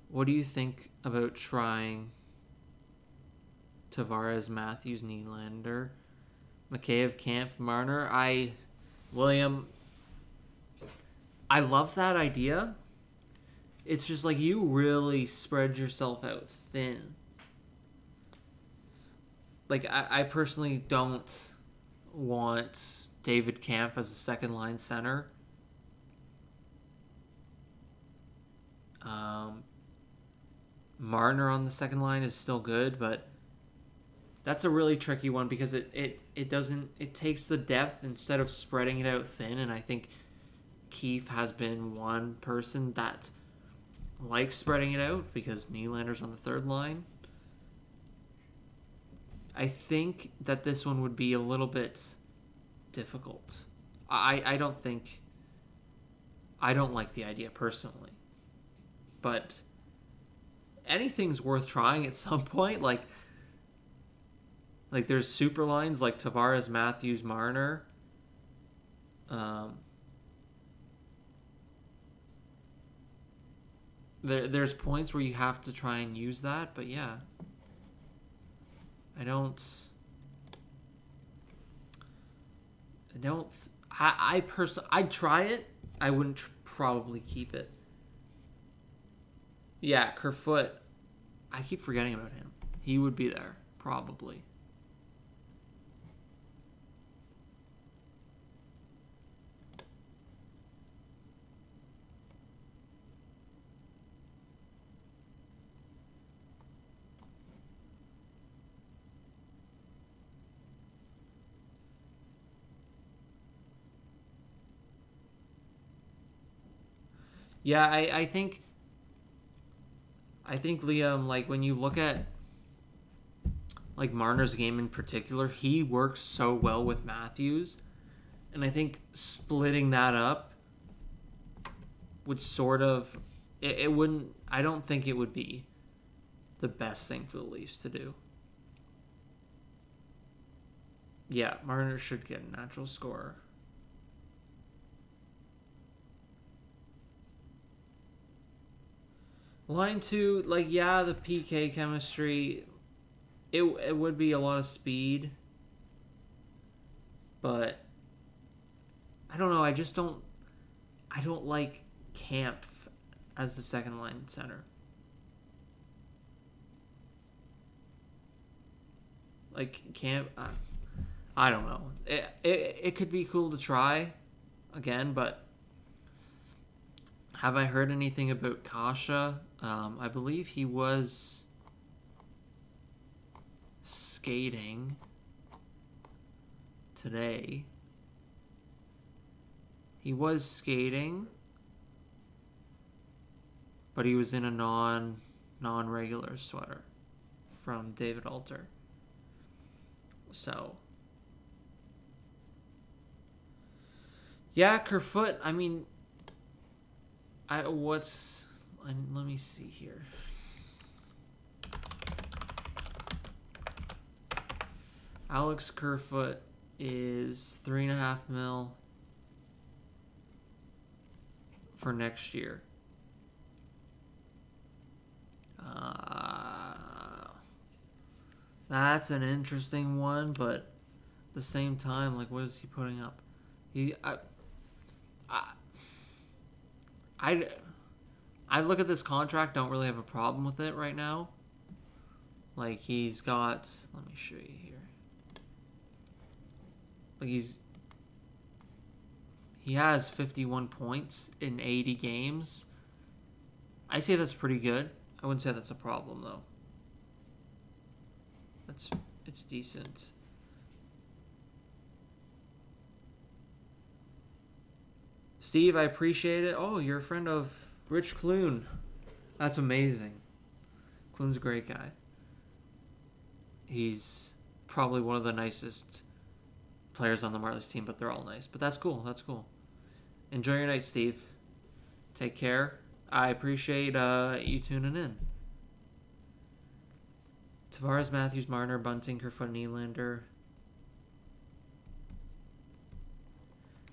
What do you think about trying Tavares, Matthews, Nylander, Mikheyev, Kampf, Marner? I, William, I love that idea. It's just like you really spread yourself out thin. Like I, I personally don't want David Kampf as a second line center. Um, Marner on the second line is still good, but that's a really tricky one because it, it, it doesn't it takes the depth instead of spreading it out thin, and I think Keefe has been one person that likes spreading it out because Nylander's on the third line. I think that this one would be a little bit difficult. I I don't think I don't like the idea personally. But anything's worth trying at some <laughs> point like like there's super lines like Tavares, Matthews, Marner. Um there there's points where you have to try and use that, but yeah. I don't I don't. I, I personally, I'd try it. I wouldn't tr- probably keep it. Yeah, Kerfoot. I keep forgetting about him. He would be there probably. Yeah, I, I think I think Liam, like when you look at like Marner's game in particular, he works so well with Matthews. And I think splitting that up would sort of it, it wouldn't I don't think it would be the best thing for the Leafs to do. Yeah, Marner should get a natural score. Line two, like yeah, the PK chemistry, it it would be a lot of speed, but I don't know. I just don't. I don't like Kampf as the second line center. Like Kampf, uh, I don't know. It, it it could be cool to try, again, but have I heard anything about Kase? Um, I believe he was skating today. He was skating, but he was in a non non regular sweater from David Alter. So yeah, Kerfoot. I mean, I what's let me see here. Alex Kerfoot is three and a half mil for next year. Uh, that's an interesting one, but at the same time, like, what is he putting up? He, I, I, I I look at this contract, don't really have a problem with it right now. Like he's got, let me show you here. Like he's he has 51 points in 80 games. I say that's pretty good. I wouldn't say that's a problem though. That's it's decent. Steve, I appreciate it. Oh, you're a friend of Rich Clune. That's amazing. Clune's a great guy. He's probably one of the nicest players on the Marlies team, but they're all nice. But that's cool. That's cool. Enjoy your night, Steve. Take care. I appreciate uh, you tuning in. Tavares, Matthews, Marner, Bunting, Kerfoot, Nylander.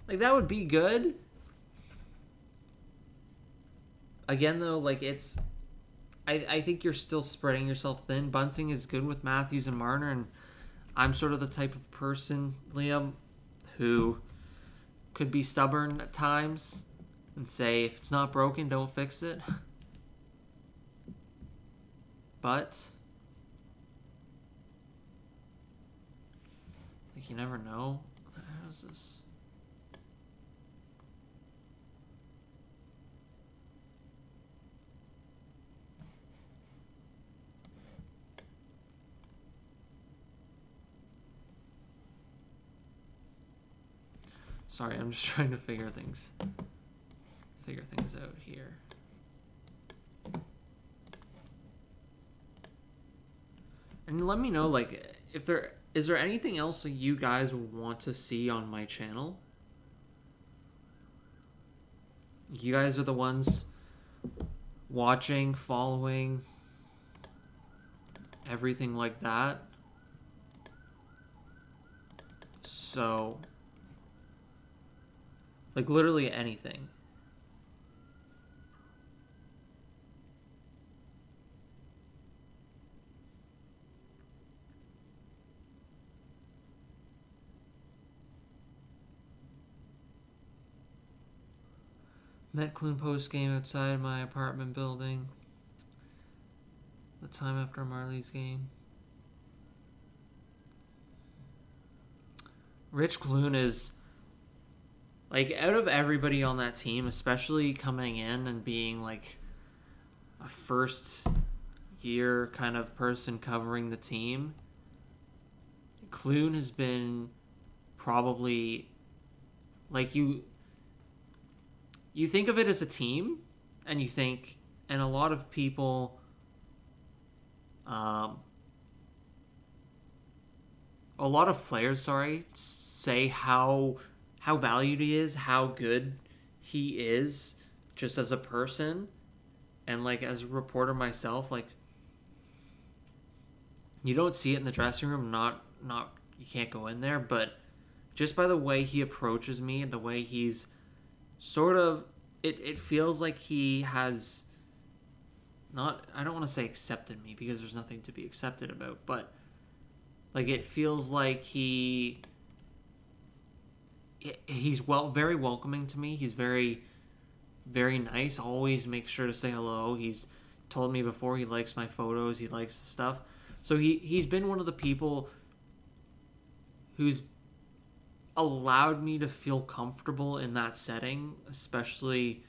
Like, that would be good again though, like it's I, I think you're still spreading yourself thin. Bunting is good with Matthews and Marner, and I'm sort of the type of person, Liam, who could be stubborn at times and say, if it's not broken, don't fix it. But, like, you never know. How's this? Sorry, I'm just <laughs> trying to figure things figure things out here. And let me know like if there is there anything else that you guys want to see on my channel? You guys are the ones watching, following, everything like that. So, like literally anything. Met Clune post game outside my apartment building. The time after Marlies game. Rich Clune is like out of everybody on that team, especially coming in and being like a first year kind of person covering the team. Clune has been probably like you you think of it as a team and you think and a lot of people um, a lot of players sorry say how how valued he is how good he is just as a person. And like as a reporter myself like you don't see it in the dressing room not not you can't go in there. But just by the way he approaches me and the way he's sort of it, it feels like he has not I don't want to say accepted me because there's nothing to be accepted about, but like it feels like he he's well very welcoming to me. He's very very nice. Always makes sure to say hello. He's told me before he likes my photos, he likes the stuff. So he he's been one of the people who's allowed me to feel comfortable in that setting, especially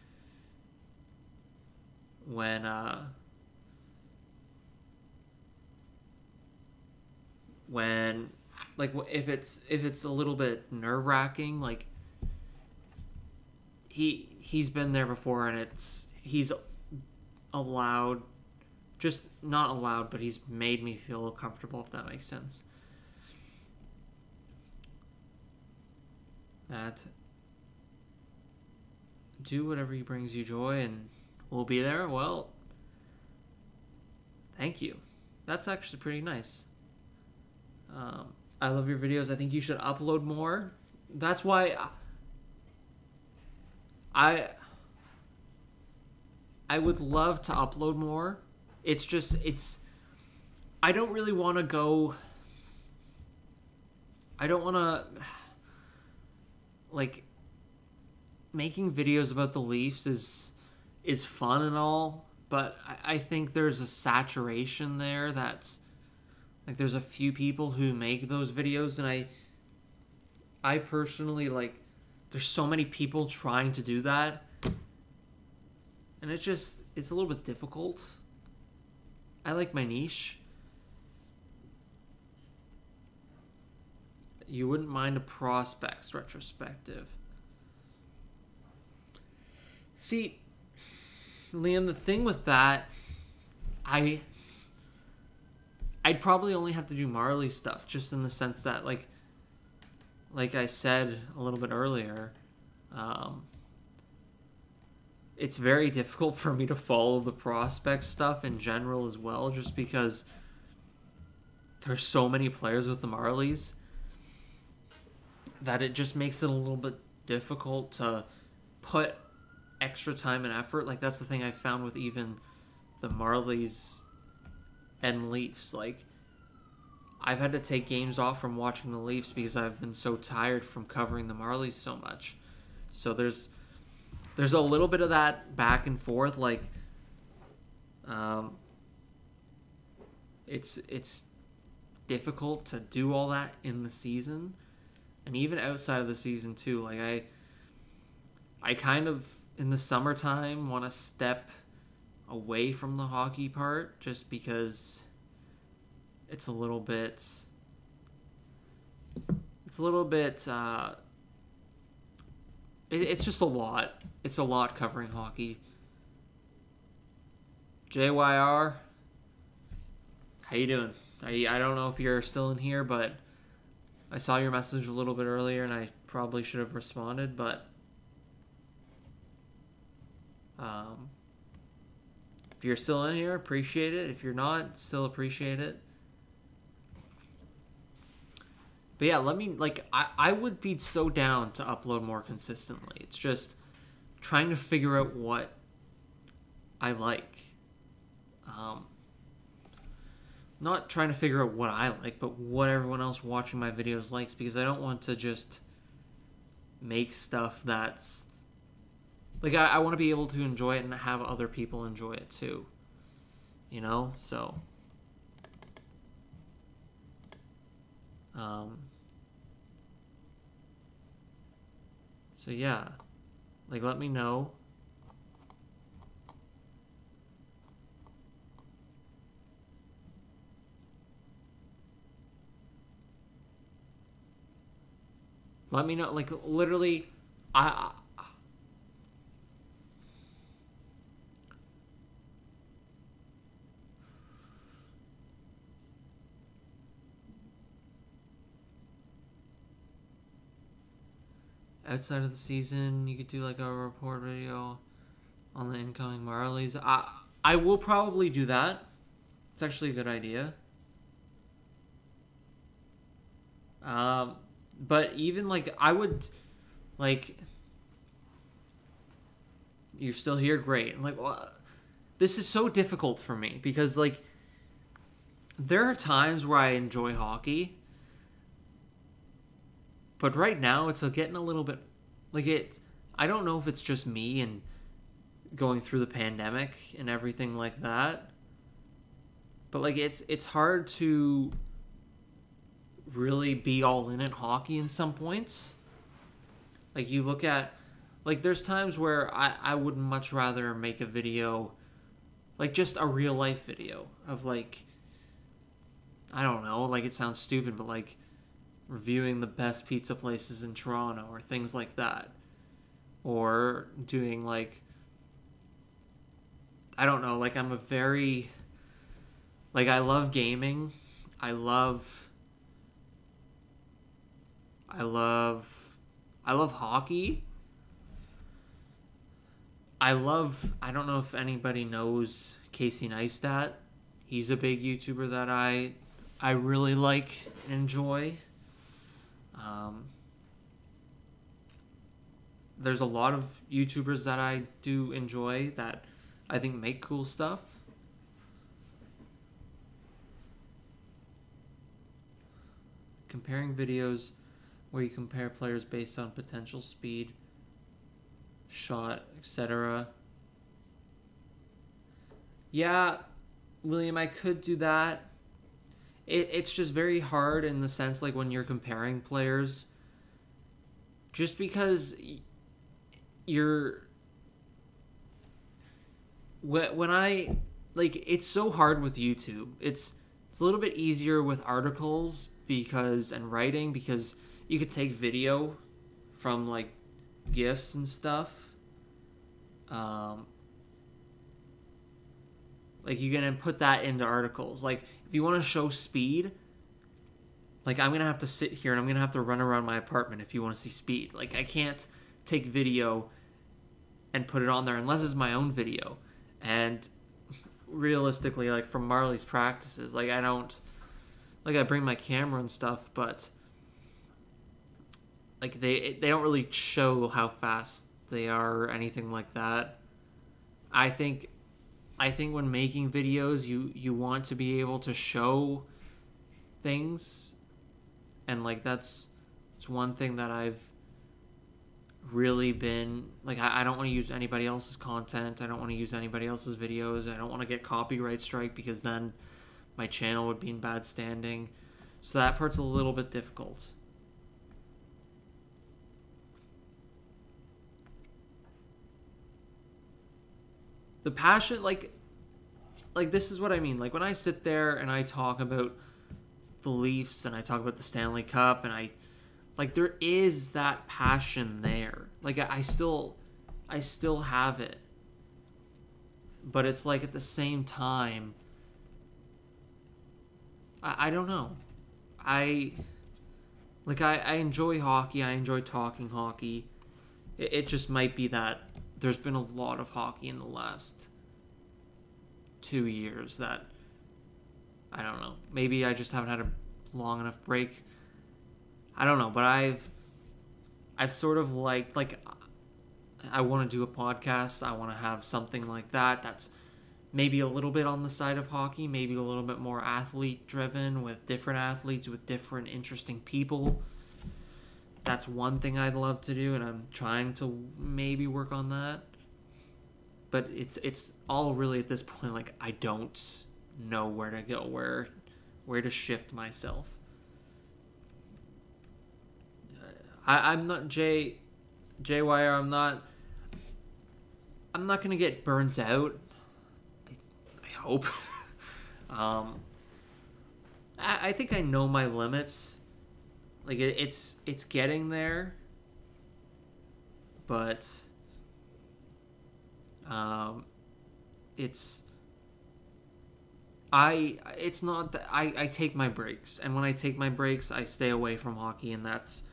when uh, when like if it's if it's a little bit nerve wracking, like he he's been there before and it's he's allowed just not allowed but he's made me feel comfortable if that makes sense that do whatever he brings you joy and we'll be there. Well, thank you. That's actually pretty nice. Um, I love your videos. I think you should upload more. That's why I I would love to upload more. It's just it's I don't really want to go I don't want to like making videos about the Leafs is is fun and all, but I, I think there's a saturation there that's like there's a few people who make those videos and I I personally like there's so many people trying to do that and it just it's a little bit difficult. I like my niche. You wouldn't mind a prospects retrospective. See, Liam, the thing with that, I I'd probably only have to do Marley stuff, just in the sense that like like I said a little bit earlier, um, it's very difficult <laughs> for me to follow the prospect stuff in general as well, just because there's so many players with the Marlies that it just makes it a little bit difficult to put extra time and effort. Like that's the thing I found with even the Marlies and Leafs. Like I've had to take games off from watching the Leafs because I've been so tired from covering the Marlies so much. So there's there's a little bit of that back and forth like um it's it's difficult to do all that in the season and even outside of the season too. Like I, I kind of in the summertime want to step away from the hockey part just because it's a little bit it's a little bit uh, it, it's just a lot. It's a lot covering hockey. JYR, how you doing? I I don't know if you're still in here, but I saw your message a little bit earlier, and I probably should have responded, but um, if you're still in here, appreciate it. If you're not, still appreciate it. But yeah, let me like I, I would be so down to upload more consistently. It's just trying to figure out what I like. Um, not trying to figure out what I like, but what everyone else watching my videos likes because I don't want to just make stuff that's like I, I want to be able to enjoy it and have other people enjoy it too. You know, so um So yeah. Like let me know. Let me know like literally I outside of the season, you could do like a report video on the incoming Marlies. I I will probably do that. It's actually a good idea. Um, but even like I would, like, you're still here, great. I'm like, this is so difficult for me because like, there are times where I enjoy hockey but right now, it's getting a little bit like it. I don't know if it's just me and going through the pandemic and everything like that. But like it's it's hard to really be all in at hockey in some points. Like you look at like there's times where I, I would much rather make a video like just a real life video of like I don't know, like it sounds stupid, but like reviewing the best pizza places in Toronto or things like that. Or doing like I don't know, like I'm a very like I love gaming. I love I love I love hockey. I love I don't know if anybody knows Casey Neistat. He's a big YouTuber that I I really like and enjoy. Um, there's a lot of YouTubers that I do enjoy that I think make cool stuff. Comparing videos where you compare players based on potential speed, shot, etc. Yeah, William, I could do that it, it's just very hard in the sense like when you're comparing players just because you're when I like it's so hard with YouTube. It's it's a little bit easier with articles because and writing because you could take video from like gifs and stuff. Um, like you can put that into articles. Like if you want to show speed, like I'm gonna have to sit here and I'm gonna have to run around my apartment if you want to see speed. Like I can't take video and put it on there unless it's my own video. And realistically, like from Marlies practices, like I don't like I bring my camera and stuff, but like they they don't really show how fast they are or anything like that. I think I think when making videos, you you want to be able to show things, and like that's it's one thing that I've really been like I, I don't want to use anybody else's content. I don't want to use anybody else's videos. I don't want to get copyright strike because then my channel would be in bad standing. So that part's a little bit difficult. The passion like like this is what I mean. Like when I sit there and I talk about the Leafs and I talk about the Stanley Cup and I like there is that passion there. Like I, I still I still have it. But it's like at the same time I, I don't know. I like I, I enjoy hockey, I enjoy talking hockey. It, it just might be that there's been a lot of hockey in the last two years that I don't know. Maybe I just haven't had a long enough break. I don't know, but I've I've sort of liked like I want to do a podcast. I want to have something like that that's maybe a little bit on the side of hockey, maybe a little bit more athlete driven with different athletes with different interesting people. That's one thing I'd love to do and I'm trying to maybe work on that. But it's it's all really at this point like I don't know where to go, where where to shift myself. I, I'm not J Wire, I'm not I'm not gonna get burnt out. I, I hope. <laughs> um, I, I think I know my limits. Like it, it's it's getting there, but um, it's I it's not that I, I take my breaks and when I take my breaks I stay away from hockey and that's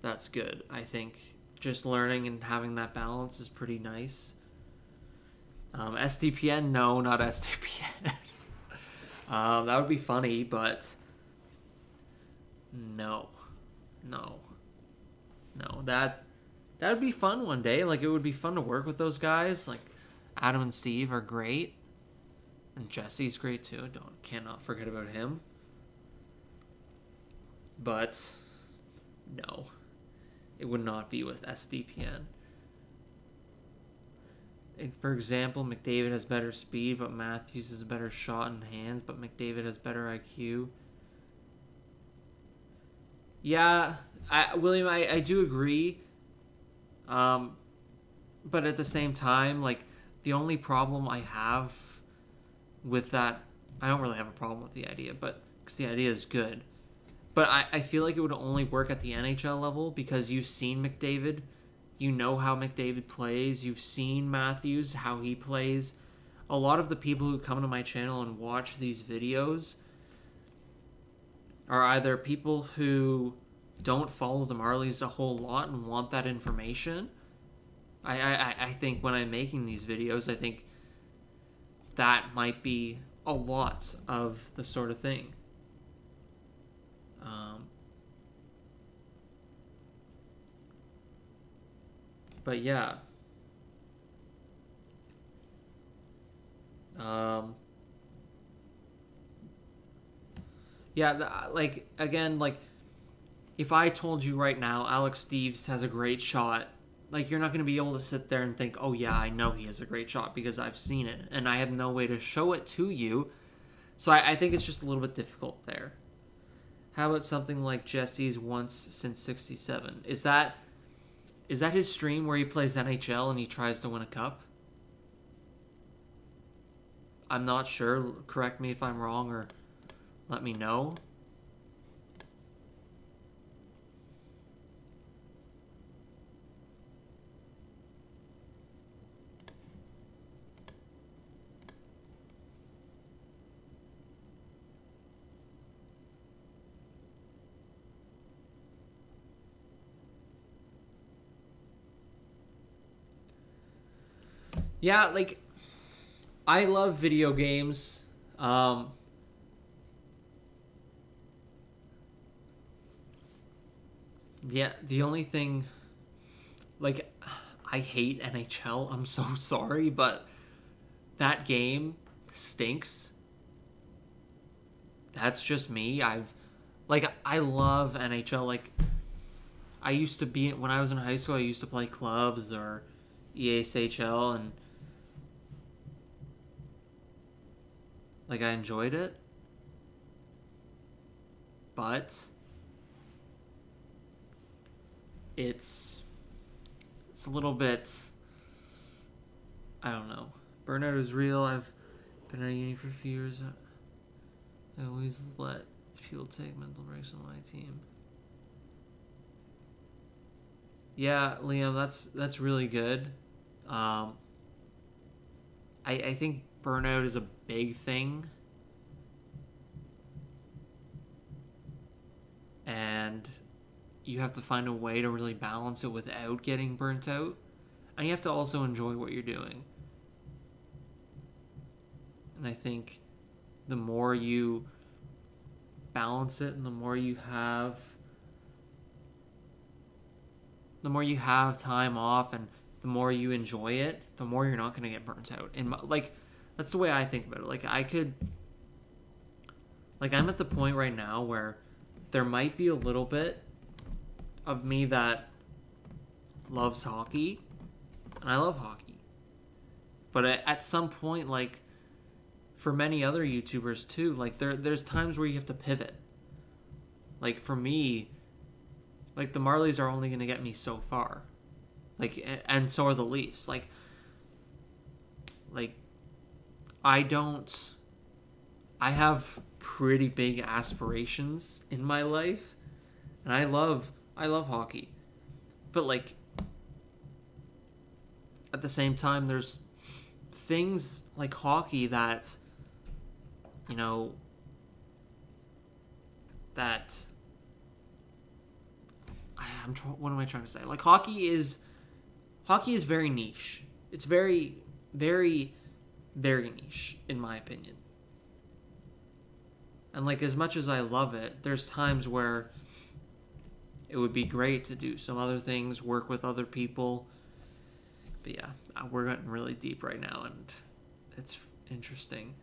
that's good. I think just learning and having that balance is pretty nice. Um, SDPN, no, not SDPN. <laughs> um, that would be funny, but no, no, no. That that would be fun one day. Like it would be fun to work with those guys. Like Adam and Steve are great, and Jesse's great too. Don't cannot forget about him. But no, it would not be with SDPN. For example, McDavid has better speed, but Matthews has a better shot in hands, but McDavid has better IQ. Yeah, I, William, I, I do agree. Um, but at the same time, like, the only problem I have with that, I don't really have a problem with the idea, but because the idea is good. But I, I feel like it would only work at the NHL level because you've seen McDavid you know how McDavid plays. You've seen Matthews, how he plays. A lot of the people who come to my channel and watch these videos are either people who don't follow the Marlies a whole lot and want that information. I, I, I think when I'm making these videos, I think that might be a lot of the sort of thing. Um, But yeah. Um Yeah, like again, like if I told you right now Alex Steeves has a great shot, like you're not going to be able to sit there and think, "Oh yeah, I know he has a great shot because I've seen it and I have no way to show it to you." So I, I think it's just a little bit difficult there. How about something like Jesse's once since 67? Is that is that his stream where he plays NHL and he tries to win a cup? I'm not sure. Correct me if I'm wrong or let me know. Yeah, like I love video games. Um, yeah, the only thing, like, I hate NHL. I'm so <laughs> sorry, but that game stinks. That's just me. I've, like, I love NHL. Like, I used to be when I was in high school. I used to play clubs or ESHL and Like I enjoyed it. But it's it's a little bit I don't know. Burnout is real. I've been at uni for a few years. I always let people take mental breaks on my team. Yeah, Liam, that's that's really good. Um, I I think burnout is a big thing, and you have to find a way to really balance it without getting burnt out, and you have to also enjoy what you're doing. And I think the more you balance it and the more you have the more you have time off and the more you enjoy it, the more you're not going to get burnt out. And like that's the way I think about it. Like I could like I'm at the point right now where there might be a little bit of me that loves hockey and I love hockey. But at some point like for many other YouTubers too. Like there there's times where you have to pivot. Like for me, like the Marlies are only to get me so far. Like and so are the Leafs. Like like I don't I have pretty big aspirations in my life and I love I love hockey. But like at the same time there's things like hockey that you know, that I, am. What am I trying to say? Like hockey is, hockey is very niche. It's very, very, very niche in my opinion. And like as much as I love it, there's times where it would be great to do some other things, work with other people. But yeah, we're getting really deep right now, and it's interesting.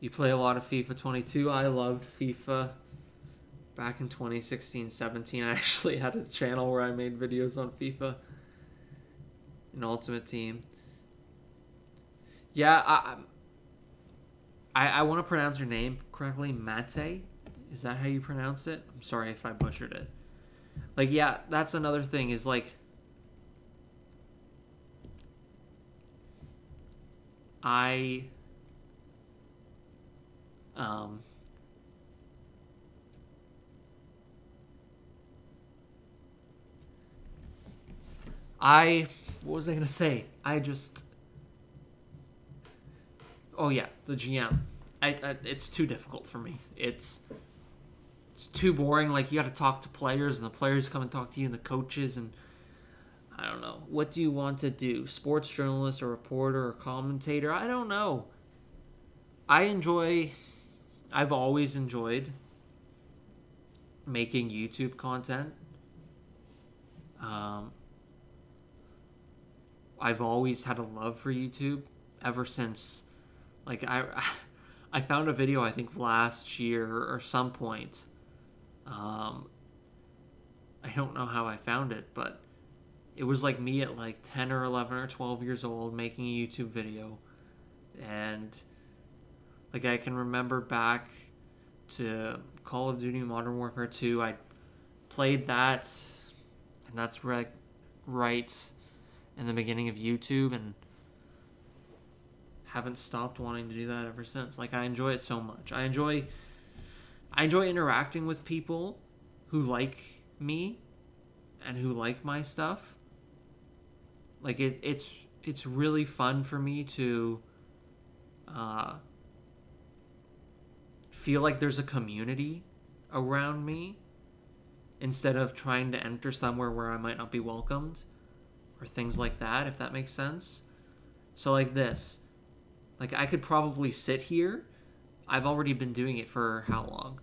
You play a lot of FIFA 22. I loved FIFA back in 2016 17. <laughs> I actually had a channel where I made videos on FIFA and Ultimate Team. Yeah, I I, I want to pronounce your name correctly. Mate, is that how you pronounce it? I'm sorry if I butchered it. Like, yeah, that's another thing. Is like, I um, I what was I gonna say? I just oh yeah, the GM. I, I, it's too difficult for me. It's it's too boring. Like you got to talk to players, and the players come and talk to you, and the coaches, and I don't know. What do you want to do? Sports journalist, or reporter, or commentator? I don't know. I enjoy I've always enjoyed making YouTube content. Um, I've always had a love for YouTube ever since, like I, I found a video I think last year or some point. Um, I don't know how I found it, but it was like me at like 10 or 11 or 12 years old making a YouTube video. And like I can remember back to Call of Duty Modern Warfare 2. I played that, and that's right, right in the beginning of YouTube, and haven't stopped wanting to do that ever since. Like I enjoy it so much. I enjoy, I enjoy interacting with people who like me, and who like my stuff. Like it, it's it's really fun for me to. Uh, feel like there's a community around me instead of trying to enter somewhere where I might not be welcomed or things like that, if that makes sense. So, like this, like I could probably sit here. I've already been doing it for how long?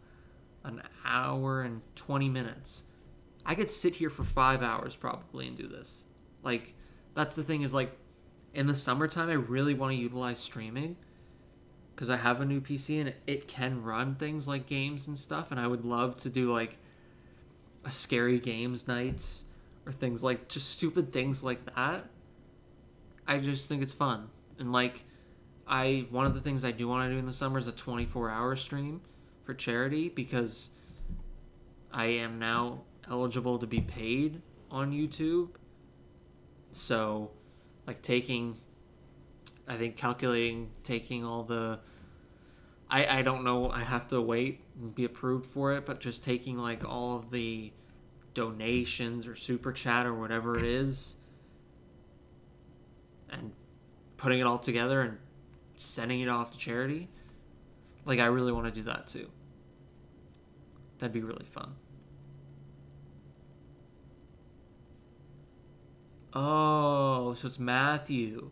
An hour and 20 minutes. I could sit here for five hours probably and do this. Like, that's the thing is like, in the summertime, I really want to utilize streaming because I have a new PC and it can run things like games and stuff, and I would love to do like a scary games night or things like just stupid things like that. I just think it's fun. And like I one of the things I do want to do in the summer is a 24-hour stream for charity because I am now eligible to be paid on YouTube. So like taking I think calculating taking all the I I don't know. I have to wait and be approved for it, but just taking like all of the donations or super chat or whatever it is and putting it all together and sending it off to charity. Like I really want to do that too. That'd be really fun. Oh, so it's Matthew.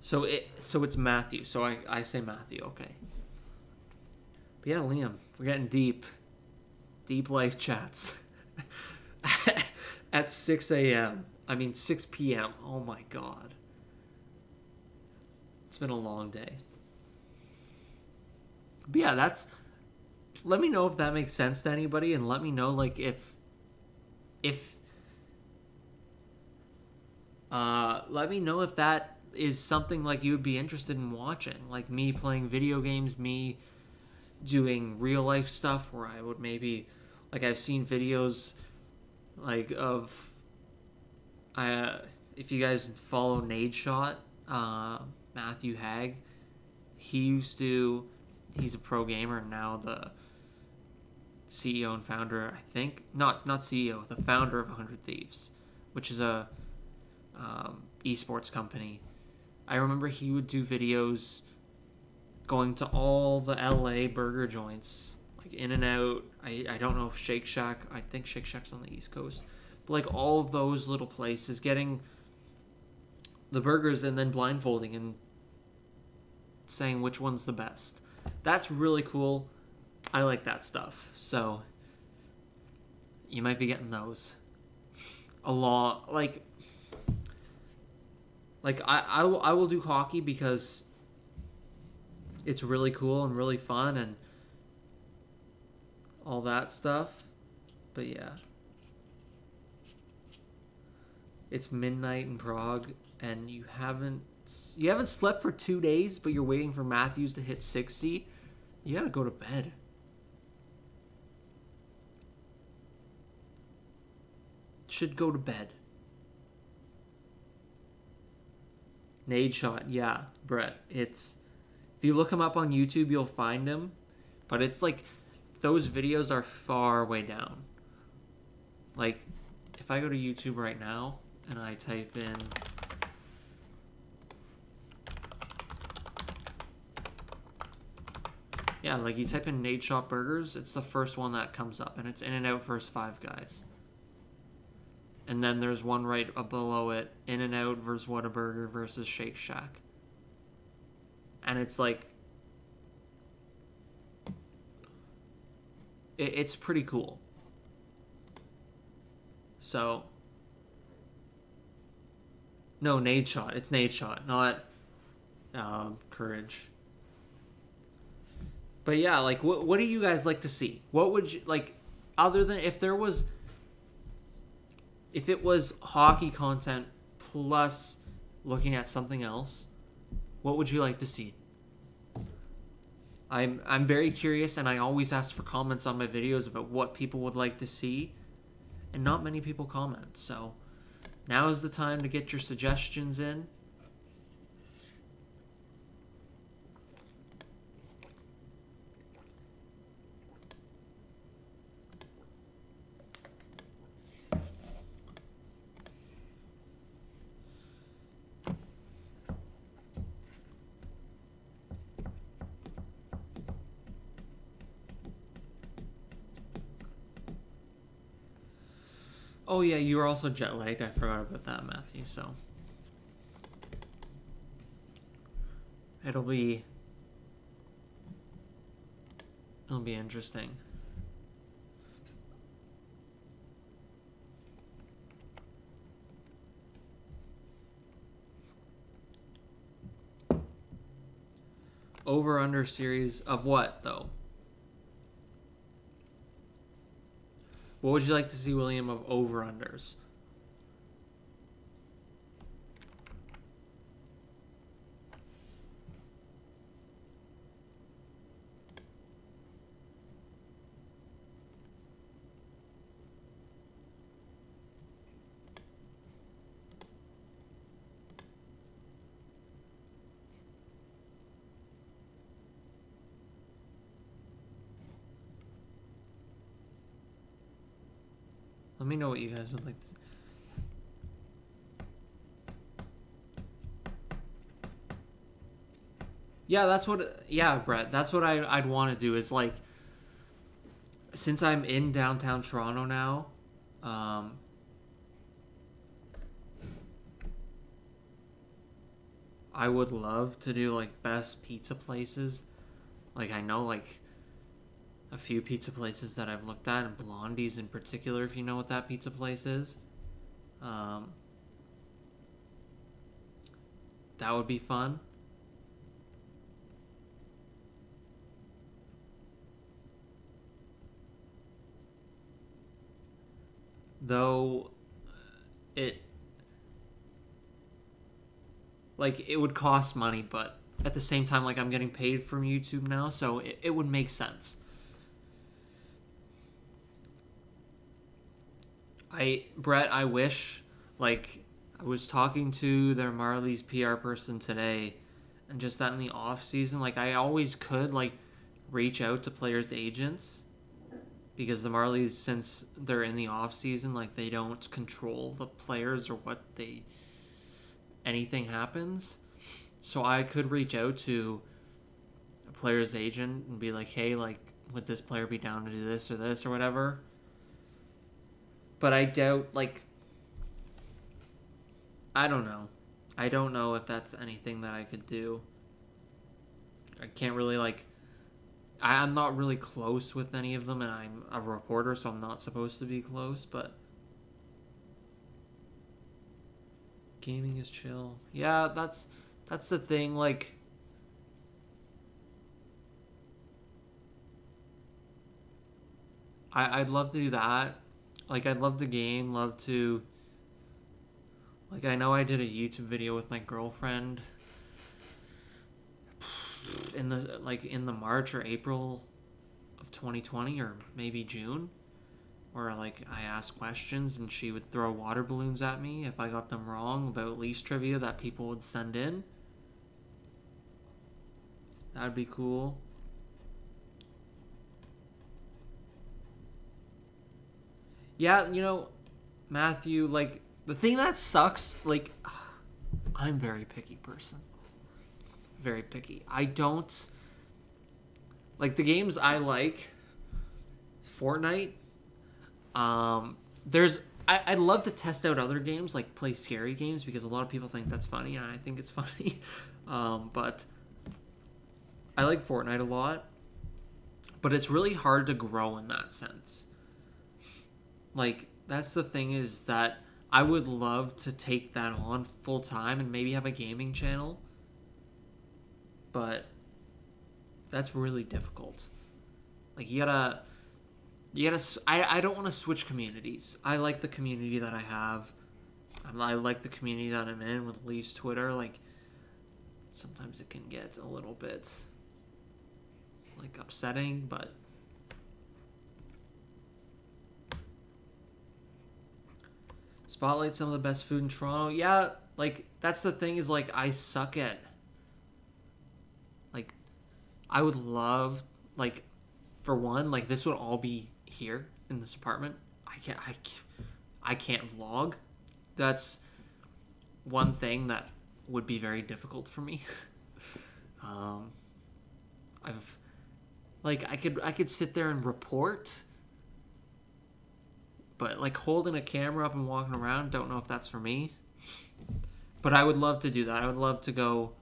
So it so it's Matthew. So I, I say Matthew, okay. But yeah, Liam, we're getting deep. Deep life chats. <laughs> At 6 a.m. I mean 6 p.m. Oh my god. It's been a long day. But yeah, that's let me know if that makes sense to anybody and let me know like if if uh let me know if that is something like you would be interested in watching like me playing video games me doing real life stuff where i would maybe like i've seen videos like of uh if you guys follow Nadeshot, uh Matthew Haag he used to he's a pro gamer now the CEO and founder, I think, not not CEO, the founder of 100 Thieves, which is a um, esports company. I remember he would do videos going to all the LA burger joints, like In and Out. I, I don't know if Shake Shack, I think Shake Shack's on the East Coast, like all those little places, getting the burgers and then blindfolding and saying which one's the best. That's really cool. I like that stuff. So you might be getting those. A lot like like I, I, will, I will do hockey because it's really cool and really fun and all that stuff. But yeah. It's midnight in Prague and you haven't you haven't slept for 2 days but you're waiting for Matthews to hit 60. You got to go to bed. should go to bed. Nadeshot, yeah, Brett. It's if you look him up on YouTube, you'll find him, but it's like those videos are far way down. Like if I go to YouTube right now and I type in Yeah, like you type in Nadeshot Burgers, it's the first one that comes up, and it's In and Out First Five Guys. And then there's one right below it in and out versus whataburger versus shake shack. And it's like it, it's pretty cool. So no Nadeshot. it's Nadeshot, not um, courage but yeah like what, what do you guys like to see what would you like other than if there was if it was hockey content plus looking at something else, what would you like to see? I'm I'm very curious and I always ask for comments on my videos about what people would like to see and not many people comment. So now is the time to get your suggestions in Oh yeah, you were also jet lagged. I forgot about that, Matthew. So it'll be it'll be interesting. Over under series of what though? What would you like to see, William, of over unders? What you guys would like to. Yeah, that's what. Yeah, Brett, that's what I, I'd want to do. Is like, since I'm in downtown Toronto now, um, I would love to do like best pizza places. Like I know like a few pizza places that I've looked at, and Blondie's in particular, if you know what that pizza place is. Um, that would be fun. Though it like it would cost money, but at the same time, like I'm getting paid from YouTube now, so it, it would make sense. I Brett, I wish like I was talking to their Marlies PR person today, and just that in the off season, like I always could like reach out to players' agents because the Marlies, since they're in the off season, like they don't control the players or what they anything happens. So I could reach out to a player's agent and be like, hey, like, would this player be down to do this or this or whatever? But I doubt, like, I don't know. I don't know if that's anything that I could do. I can't really, like, I, I'm not really close with any of them, and I'm a reporter, so I'm not supposed to be close, but gaming is chill. Yeah, that's that's the thing. Like, I I'd love to do that. Like, I'd love the game. Love to. Like, I know I did a YouTube video with my girlfriend in the like in the March or April of 2020 or maybe June where like I asked questions and she would throw water balloons at me if I got them wrong about Leafs trivia that people would send in. That'd be cool. Yeah, you know, Matthew, like the thing that sucks, like I'm very picky person. Very picky. I don't like the games I like Fortnite um, there's I, I'd love to test out other games, like play scary games, because a lot of people think that's funny, and I think it's <laughs> funny. um, but I like Fortnite a lot, but it's really hard to grow in that sense. Like that's the thing is that I would love to take that on full time and maybe have a gaming channel, but that's really difficult. Like you gotta you gotta. I, I don't want to switch communities. I like the community that I have. I like the community that I'm in with Leafs Twitter. Like sometimes it can get a little bit like upsetting, but spotlight some of the best food in Toronto. Yeah, like that's the thing is like I suck at like I would love like for one like this would all be here in this apartment. I can't I can't, I can't vlog. That's one thing that would be very difficult for me. <laughs> um, I've like I could I could sit there and report, but like holding a camera up and walking around, don't know if that's for me. But I would love to do that. I would love to go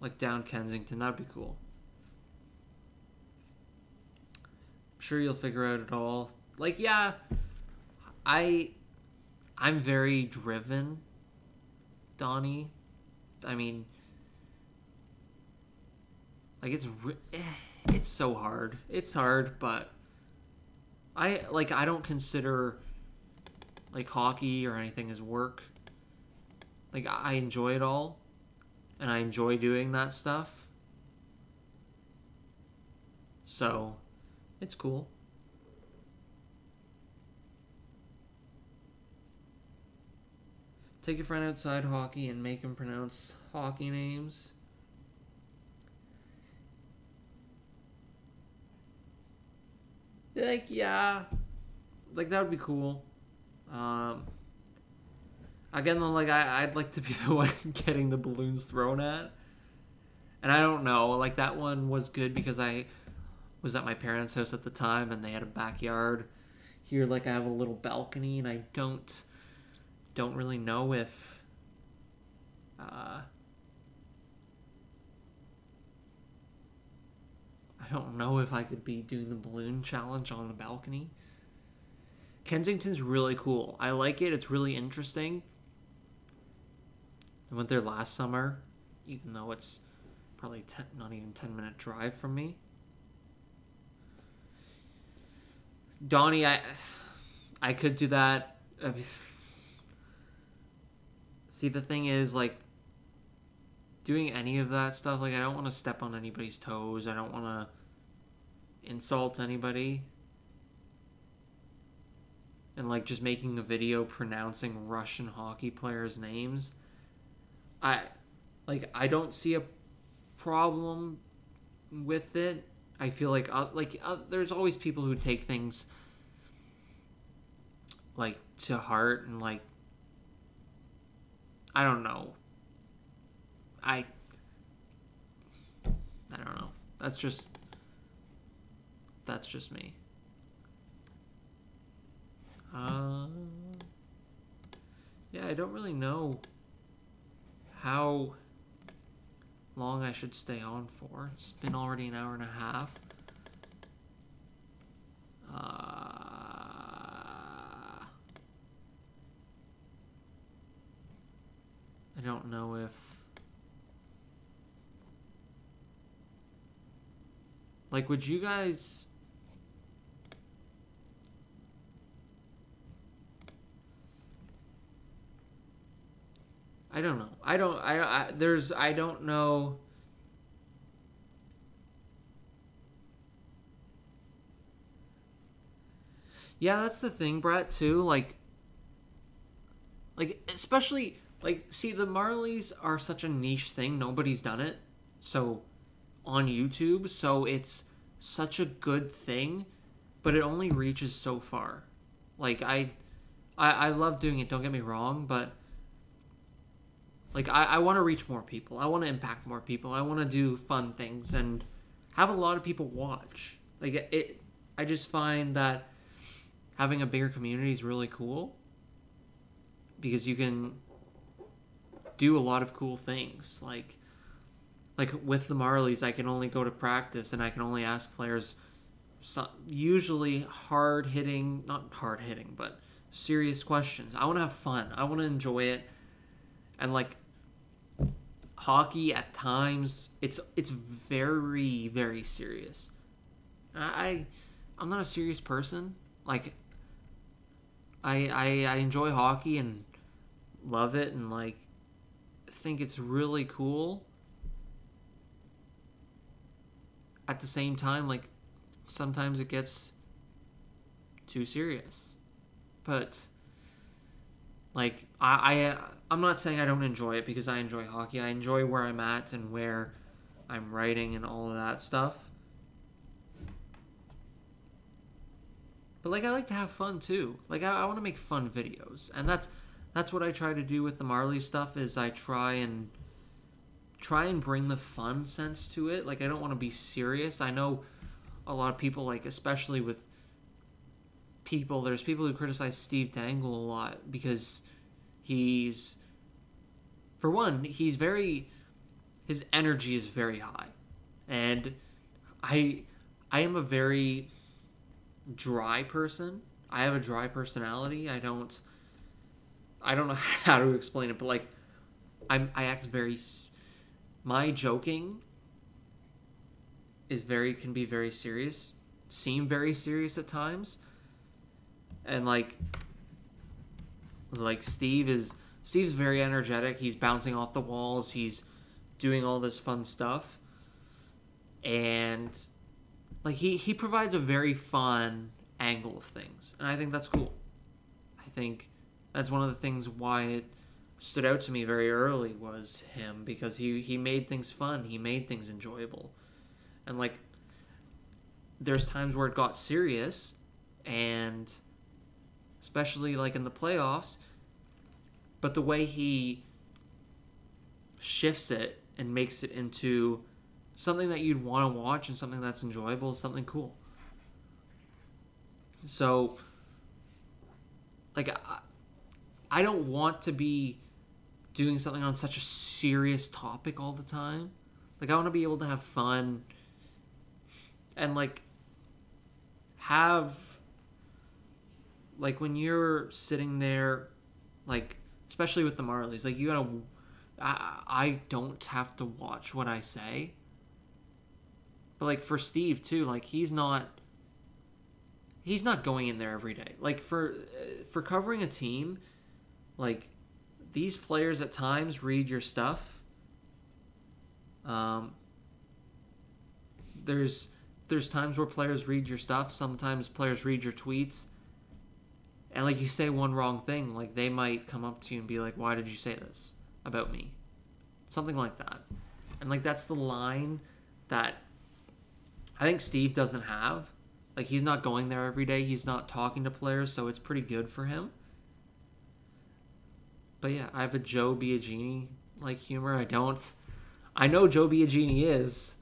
like down Kensington. That'd be cool. I'm sure you'll figure out it all. Like, yeah, I, I'm very driven, Donnie. I mean, like it's eh, it's so hard. It's hard, but I like I don't consider like hockey or anything as work. Like I enjoy it all, and I enjoy doing that stuff. So it's cool. Take your friend outside hockey and make him pronounce hockey names. Like yeah, like that would be cool. Um, again, though, like I, I'd like to be <laughs> the one getting the balloons thrown at, and I don't know. Like that one was good because I was at my parents' house at the time, and they had a backyard. Here, like I have a little balcony, and I don't don't really know if. Uh, I don't know if I could be doing the balloon challenge on the balcony. Kensington's really cool. I like it. It's really interesting. I went there last summer, even though it's probably ten, not even 10 minute drive from me. Donnie, I I could do that. See, the thing is, like, doing any of that stuff, like, I don't want to step on anybody's toes. I don't want to insult anybody. And, like, just making a video pronouncing Russian hockey players' names. I, like, I don't see a problem with it. I feel like, uh, like, uh, there's always people who take things, like, to heart and, like, I don't know. I I don't know. That's just that's just me. Uh Yeah, I don't really know how long I should stay on for. It's been already an hour and a half. Uh I don't know if like would you guys I don't know. I don't I, I there's I don't know Yeah, that's the thing, Brett, too. Like like especially like see the Marlies are such a niche thing nobody's done it so on YouTube so it's such a good thing but it only reaches so far like I I, I love doing it don't get me wrong but like I, I want to reach more people I want to impact more people I want to do fun things and have a lot of people watch like it I just find that having a bigger community is really cool because you can do a lot of cool things. Like like with the Marlies, I can only go to practice and I can only ask players some, usually hard hitting, not hard hitting, but serious questions. I want to have fun. I want to enjoy it. And like hockey at times it's it's very very serious. I I'm not a serious person. Like I I I enjoy hockey and love it and like think it's really cool. At the same time, like sometimes it gets too serious. But like I, I I'm not saying I don't enjoy it because I enjoy hockey. I enjoy where I'm at and where I'm writing and all of that stuff. But like I like to have fun too. Like I, I want to make fun videos, and that's that's what I try to do with the Marley stuff is I try and try and bring the fun sense to it. Like I don't want to be serious. I know a lot of people like especially with people there's people who criticize Steve Dangle a lot because he's for one, he's very his energy is very high. And I I am a very dry person. I have a dry personality. I don't I don't know <laughs> how to explain it, but like I'm I act very my joking is very can be very serious, seem very serious at times. And like like Steve is Steve's very energetic. He's bouncing off the walls. He's doing all this fun stuff. And like he he provides a very fun angle of things. And I think that's cool. I think that's one of the things why it stood out to me very early was him because he he made things fun he made things enjoyable and like there's times where it got serious and especially like in the playoffs but the way he shifts it and makes it into something that you'd want to watch and something that's enjoyable, something cool. So, like, I, I don't want to be doing something on such a serious topic all the time. Like, I want to be able to have fun and, like, have, like, when you're sitting there, like, especially with the Marlies, like, you gotta, I, I don't have to watch what I say. But, like, for Steve, too, like, he's not he's not going in there every day. Like for for covering a team, like these players at times read your stuff. Um, there's there's times where players read your stuff. Sometimes players read your tweets, and like you say one wrong thing, like they might come up to you and be like, "Why did you say this about me?" Something like that, and like that's the line that I think Steve doesn't have like he's not going there every day. He's not talking to players, so it's pretty good for him. But yeah, I have a Joe Biagini like humor. I don't. I know Joe Biagini is,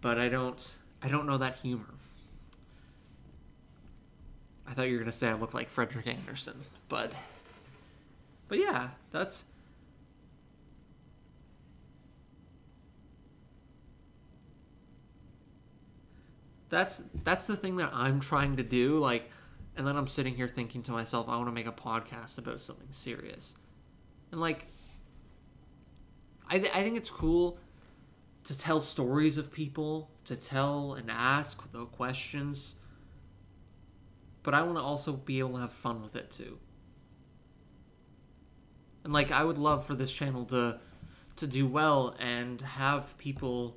but I don't. I don't know that humor. I thought you were gonna say I look like Frederik Andersen, but. But yeah, that's that's that's the thing that I'm trying to do. Like, and then I'm sitting here thinking to myself, I want to make a podcast about something serious, and like, I th- I think it's cool to tell stories of people, to tell and ask the questions, but I want to also be able to have fun with it too. And like, I would love for this channel to to do well and have people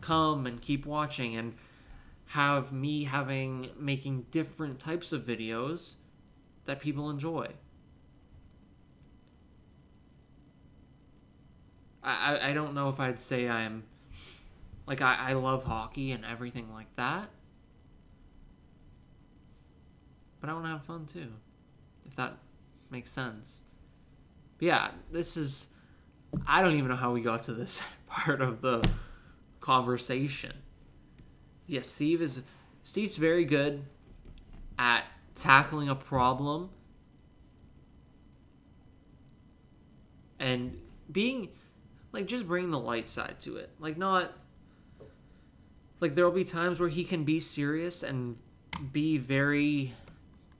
come and keep watching and have me having making different types of videos that people enjoy. I, I don't know if I'd say I'm like I, I love hockey and everything like that. But I want to have fun too. If that makes sense. But yeah, this is I don't even know how we got to this <laughs> part of the conversation yeah, Steve is Steve's very good at tackling a problem and being like just bringing the light side to it. Like not like there'll be times where he can be serious and be very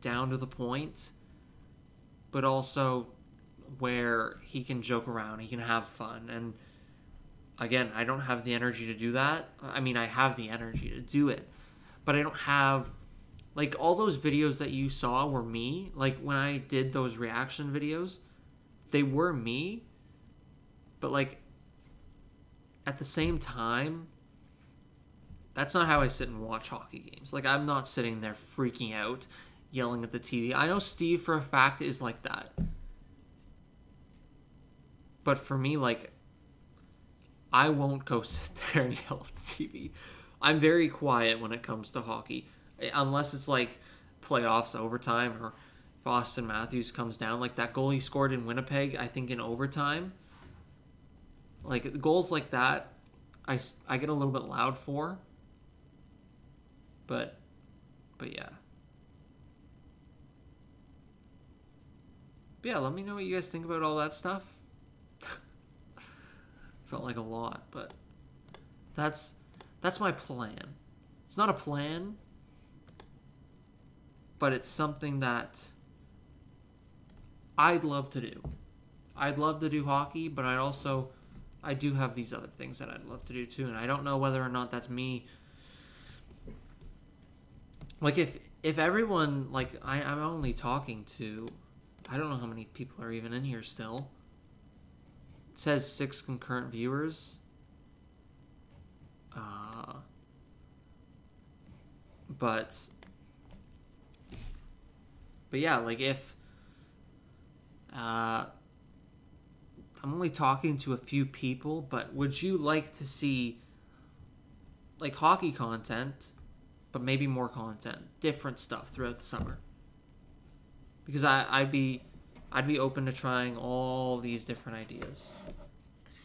down to the point, but also where he can joke around, he can have fun and again, I don't have the energy to do that. I mean, I have the energy to do it, but I don't have like all those videos that you saw were me. Like when I did those reaction videos, they were me, but like at the same time, that's not how I sit and watch hockey games. Like I'm not sitting there freaking out, yelling at the TV. I know Steve for a fact is like that. But for me, like I won't go <laughs> sit there and yell at the TV. I'm very quiet when it comes to hockey, unless it's like playoffs, overtime, or if Auston Matthews comes down. Like that goal he scored in Winnipeg, I think in overtime. Like goals like that, I, I get a little bit loud for. But, but yeah. But yeah, let me know what you guys think about all that stuff <laughs> felt like a lot, but that's that's my plan. It's not a plan, but it's something that I'd love to do. I'd love to do hockey, but I also I do have these other things that I'd love to do too, and I don't know whether or not that's me. Like if if everyone like I, I'm only talking to I don't know how many people are even in here still It says six concurrent viewers. Uh, but but yeah, like if uh, I'm only talking to a few people, but would you like to see like hockey content, but maybe more content, different stuff throughout the summer. Because I I'd be I'd be open to trying all these different ideas.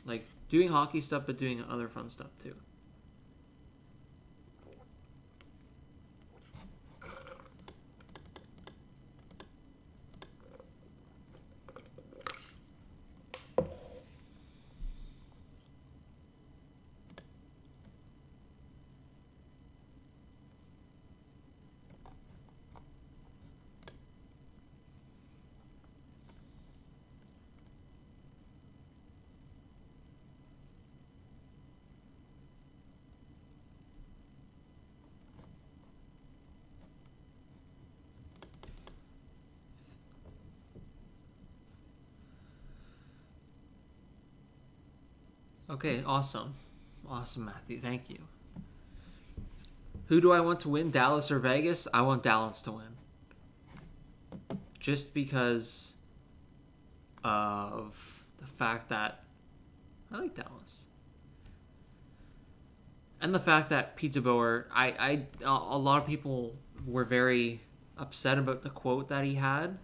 Like doing hockey stuff but doing other fun stuff too. Okay, awesome. Awesome, Matthew. Thank you. Who do I want to win, Dallas or Vegas? I want Dallas to win. Just because of the fact that I like Dallas. And the fact that Pete DeBoer, I, I, a lot of people were very upset about the quote that he had,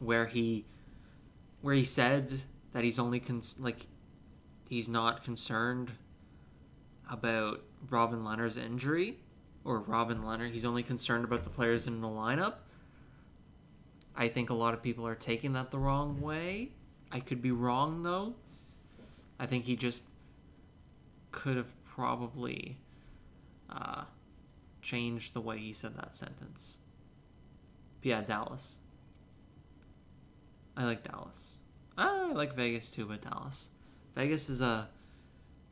where he, where he said that he's only cons- like he's not concerned about Robin Lehner's injury or Robin Lehner. He's only concerned about the players in the lineup. I think a lot of people are taking that the wrong way. I could be wrong though. I think he just could have probably uh, changed the way he said that sentence. But yeah, Dallas. I like Dallas. I like Vegas too, but Dallas. Vegas is a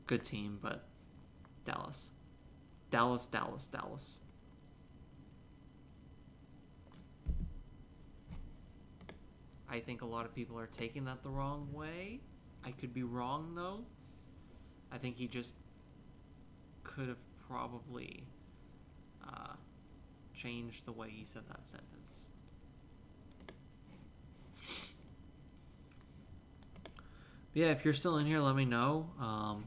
good team, but Dallas. Dallas, Dallas, Dallas. I think a lot of people are taking that the wrong way. I could be wrong though. I think he just could have probably uh, changed the way he said that sentence. Yeah, if you're still in here, let me know. Um,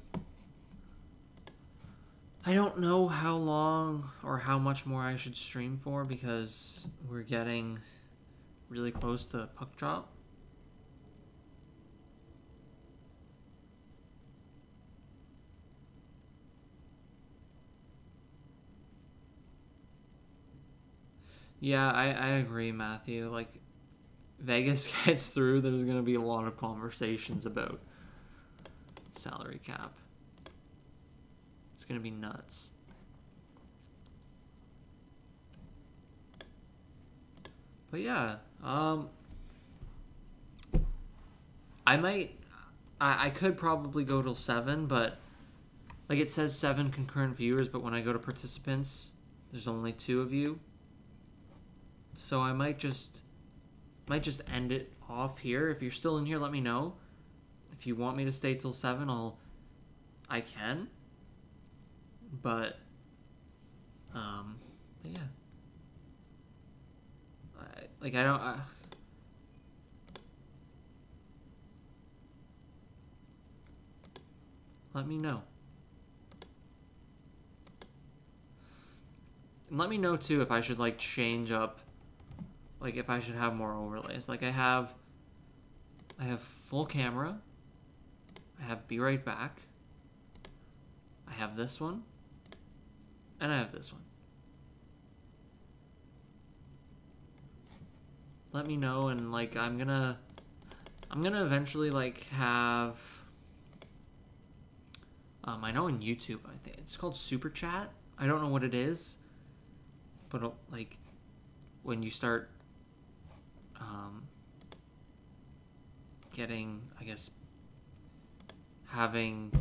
I don't know how long or how much more I should stream for because we're getting really close to puck drop. Yeah, I, I agree, Matthew. Like, Vegas <laughs> gets through, there's going to be a lot of conversations about salary cap. It's going to be nuts. But yeah, um, I might, I, I could probably go till seven, but like it says seven concurrent viewers, but when I go to participants, there's only two of you. So I might just might just end it off here. If you're still in here, let me know. If you want me to stay till 7, I'll... I can. But... Um... But yeah. I, like, I don't... Uh, let me know. And let me know, too, if I should, like, change up like if I should have more overlays. Like I have I have full camera. I have be right back. I have this one. And I have this one. Let me know and like I'm gonna I'm gonna eventually like have um I know on YouTube I think it's called super chat. I don't know what it is. But like when you start um, getting, I guess, having,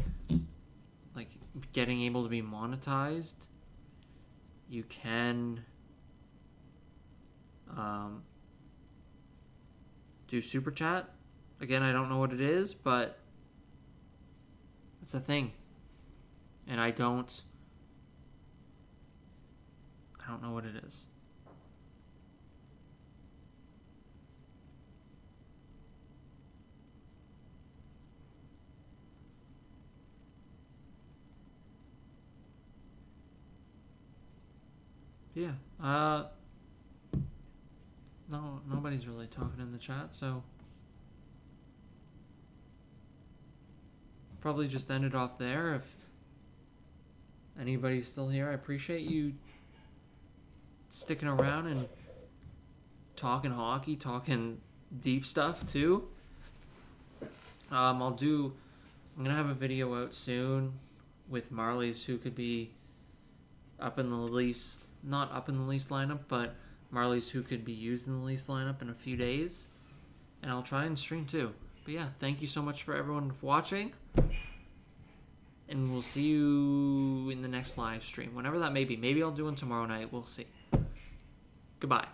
like, getting able to be monetized, you can um, do super chat. Again, I don't know what it is, but it's a thing. And I don't I don't know what it is. Yeah. Uh, no, nobody's really talking in the chat, so probably just end it off there. If anybody's still here, I appreciate you sticking around and talking hockey, talking deep stuff too. Um, I'll do. I'm gonna have a video out soon with Marlies, who could be up in the Leafs, not up in the Leafs lineup, but Marlies who could be used in the Leafs lineup in a few days, and I'll try and stream too. But yeah, thank you so much for everyone for watching, and we'll see you in the next live stream, whenever that may be. Maybe I'll do one tomorrow night. We'll see. Goodbye.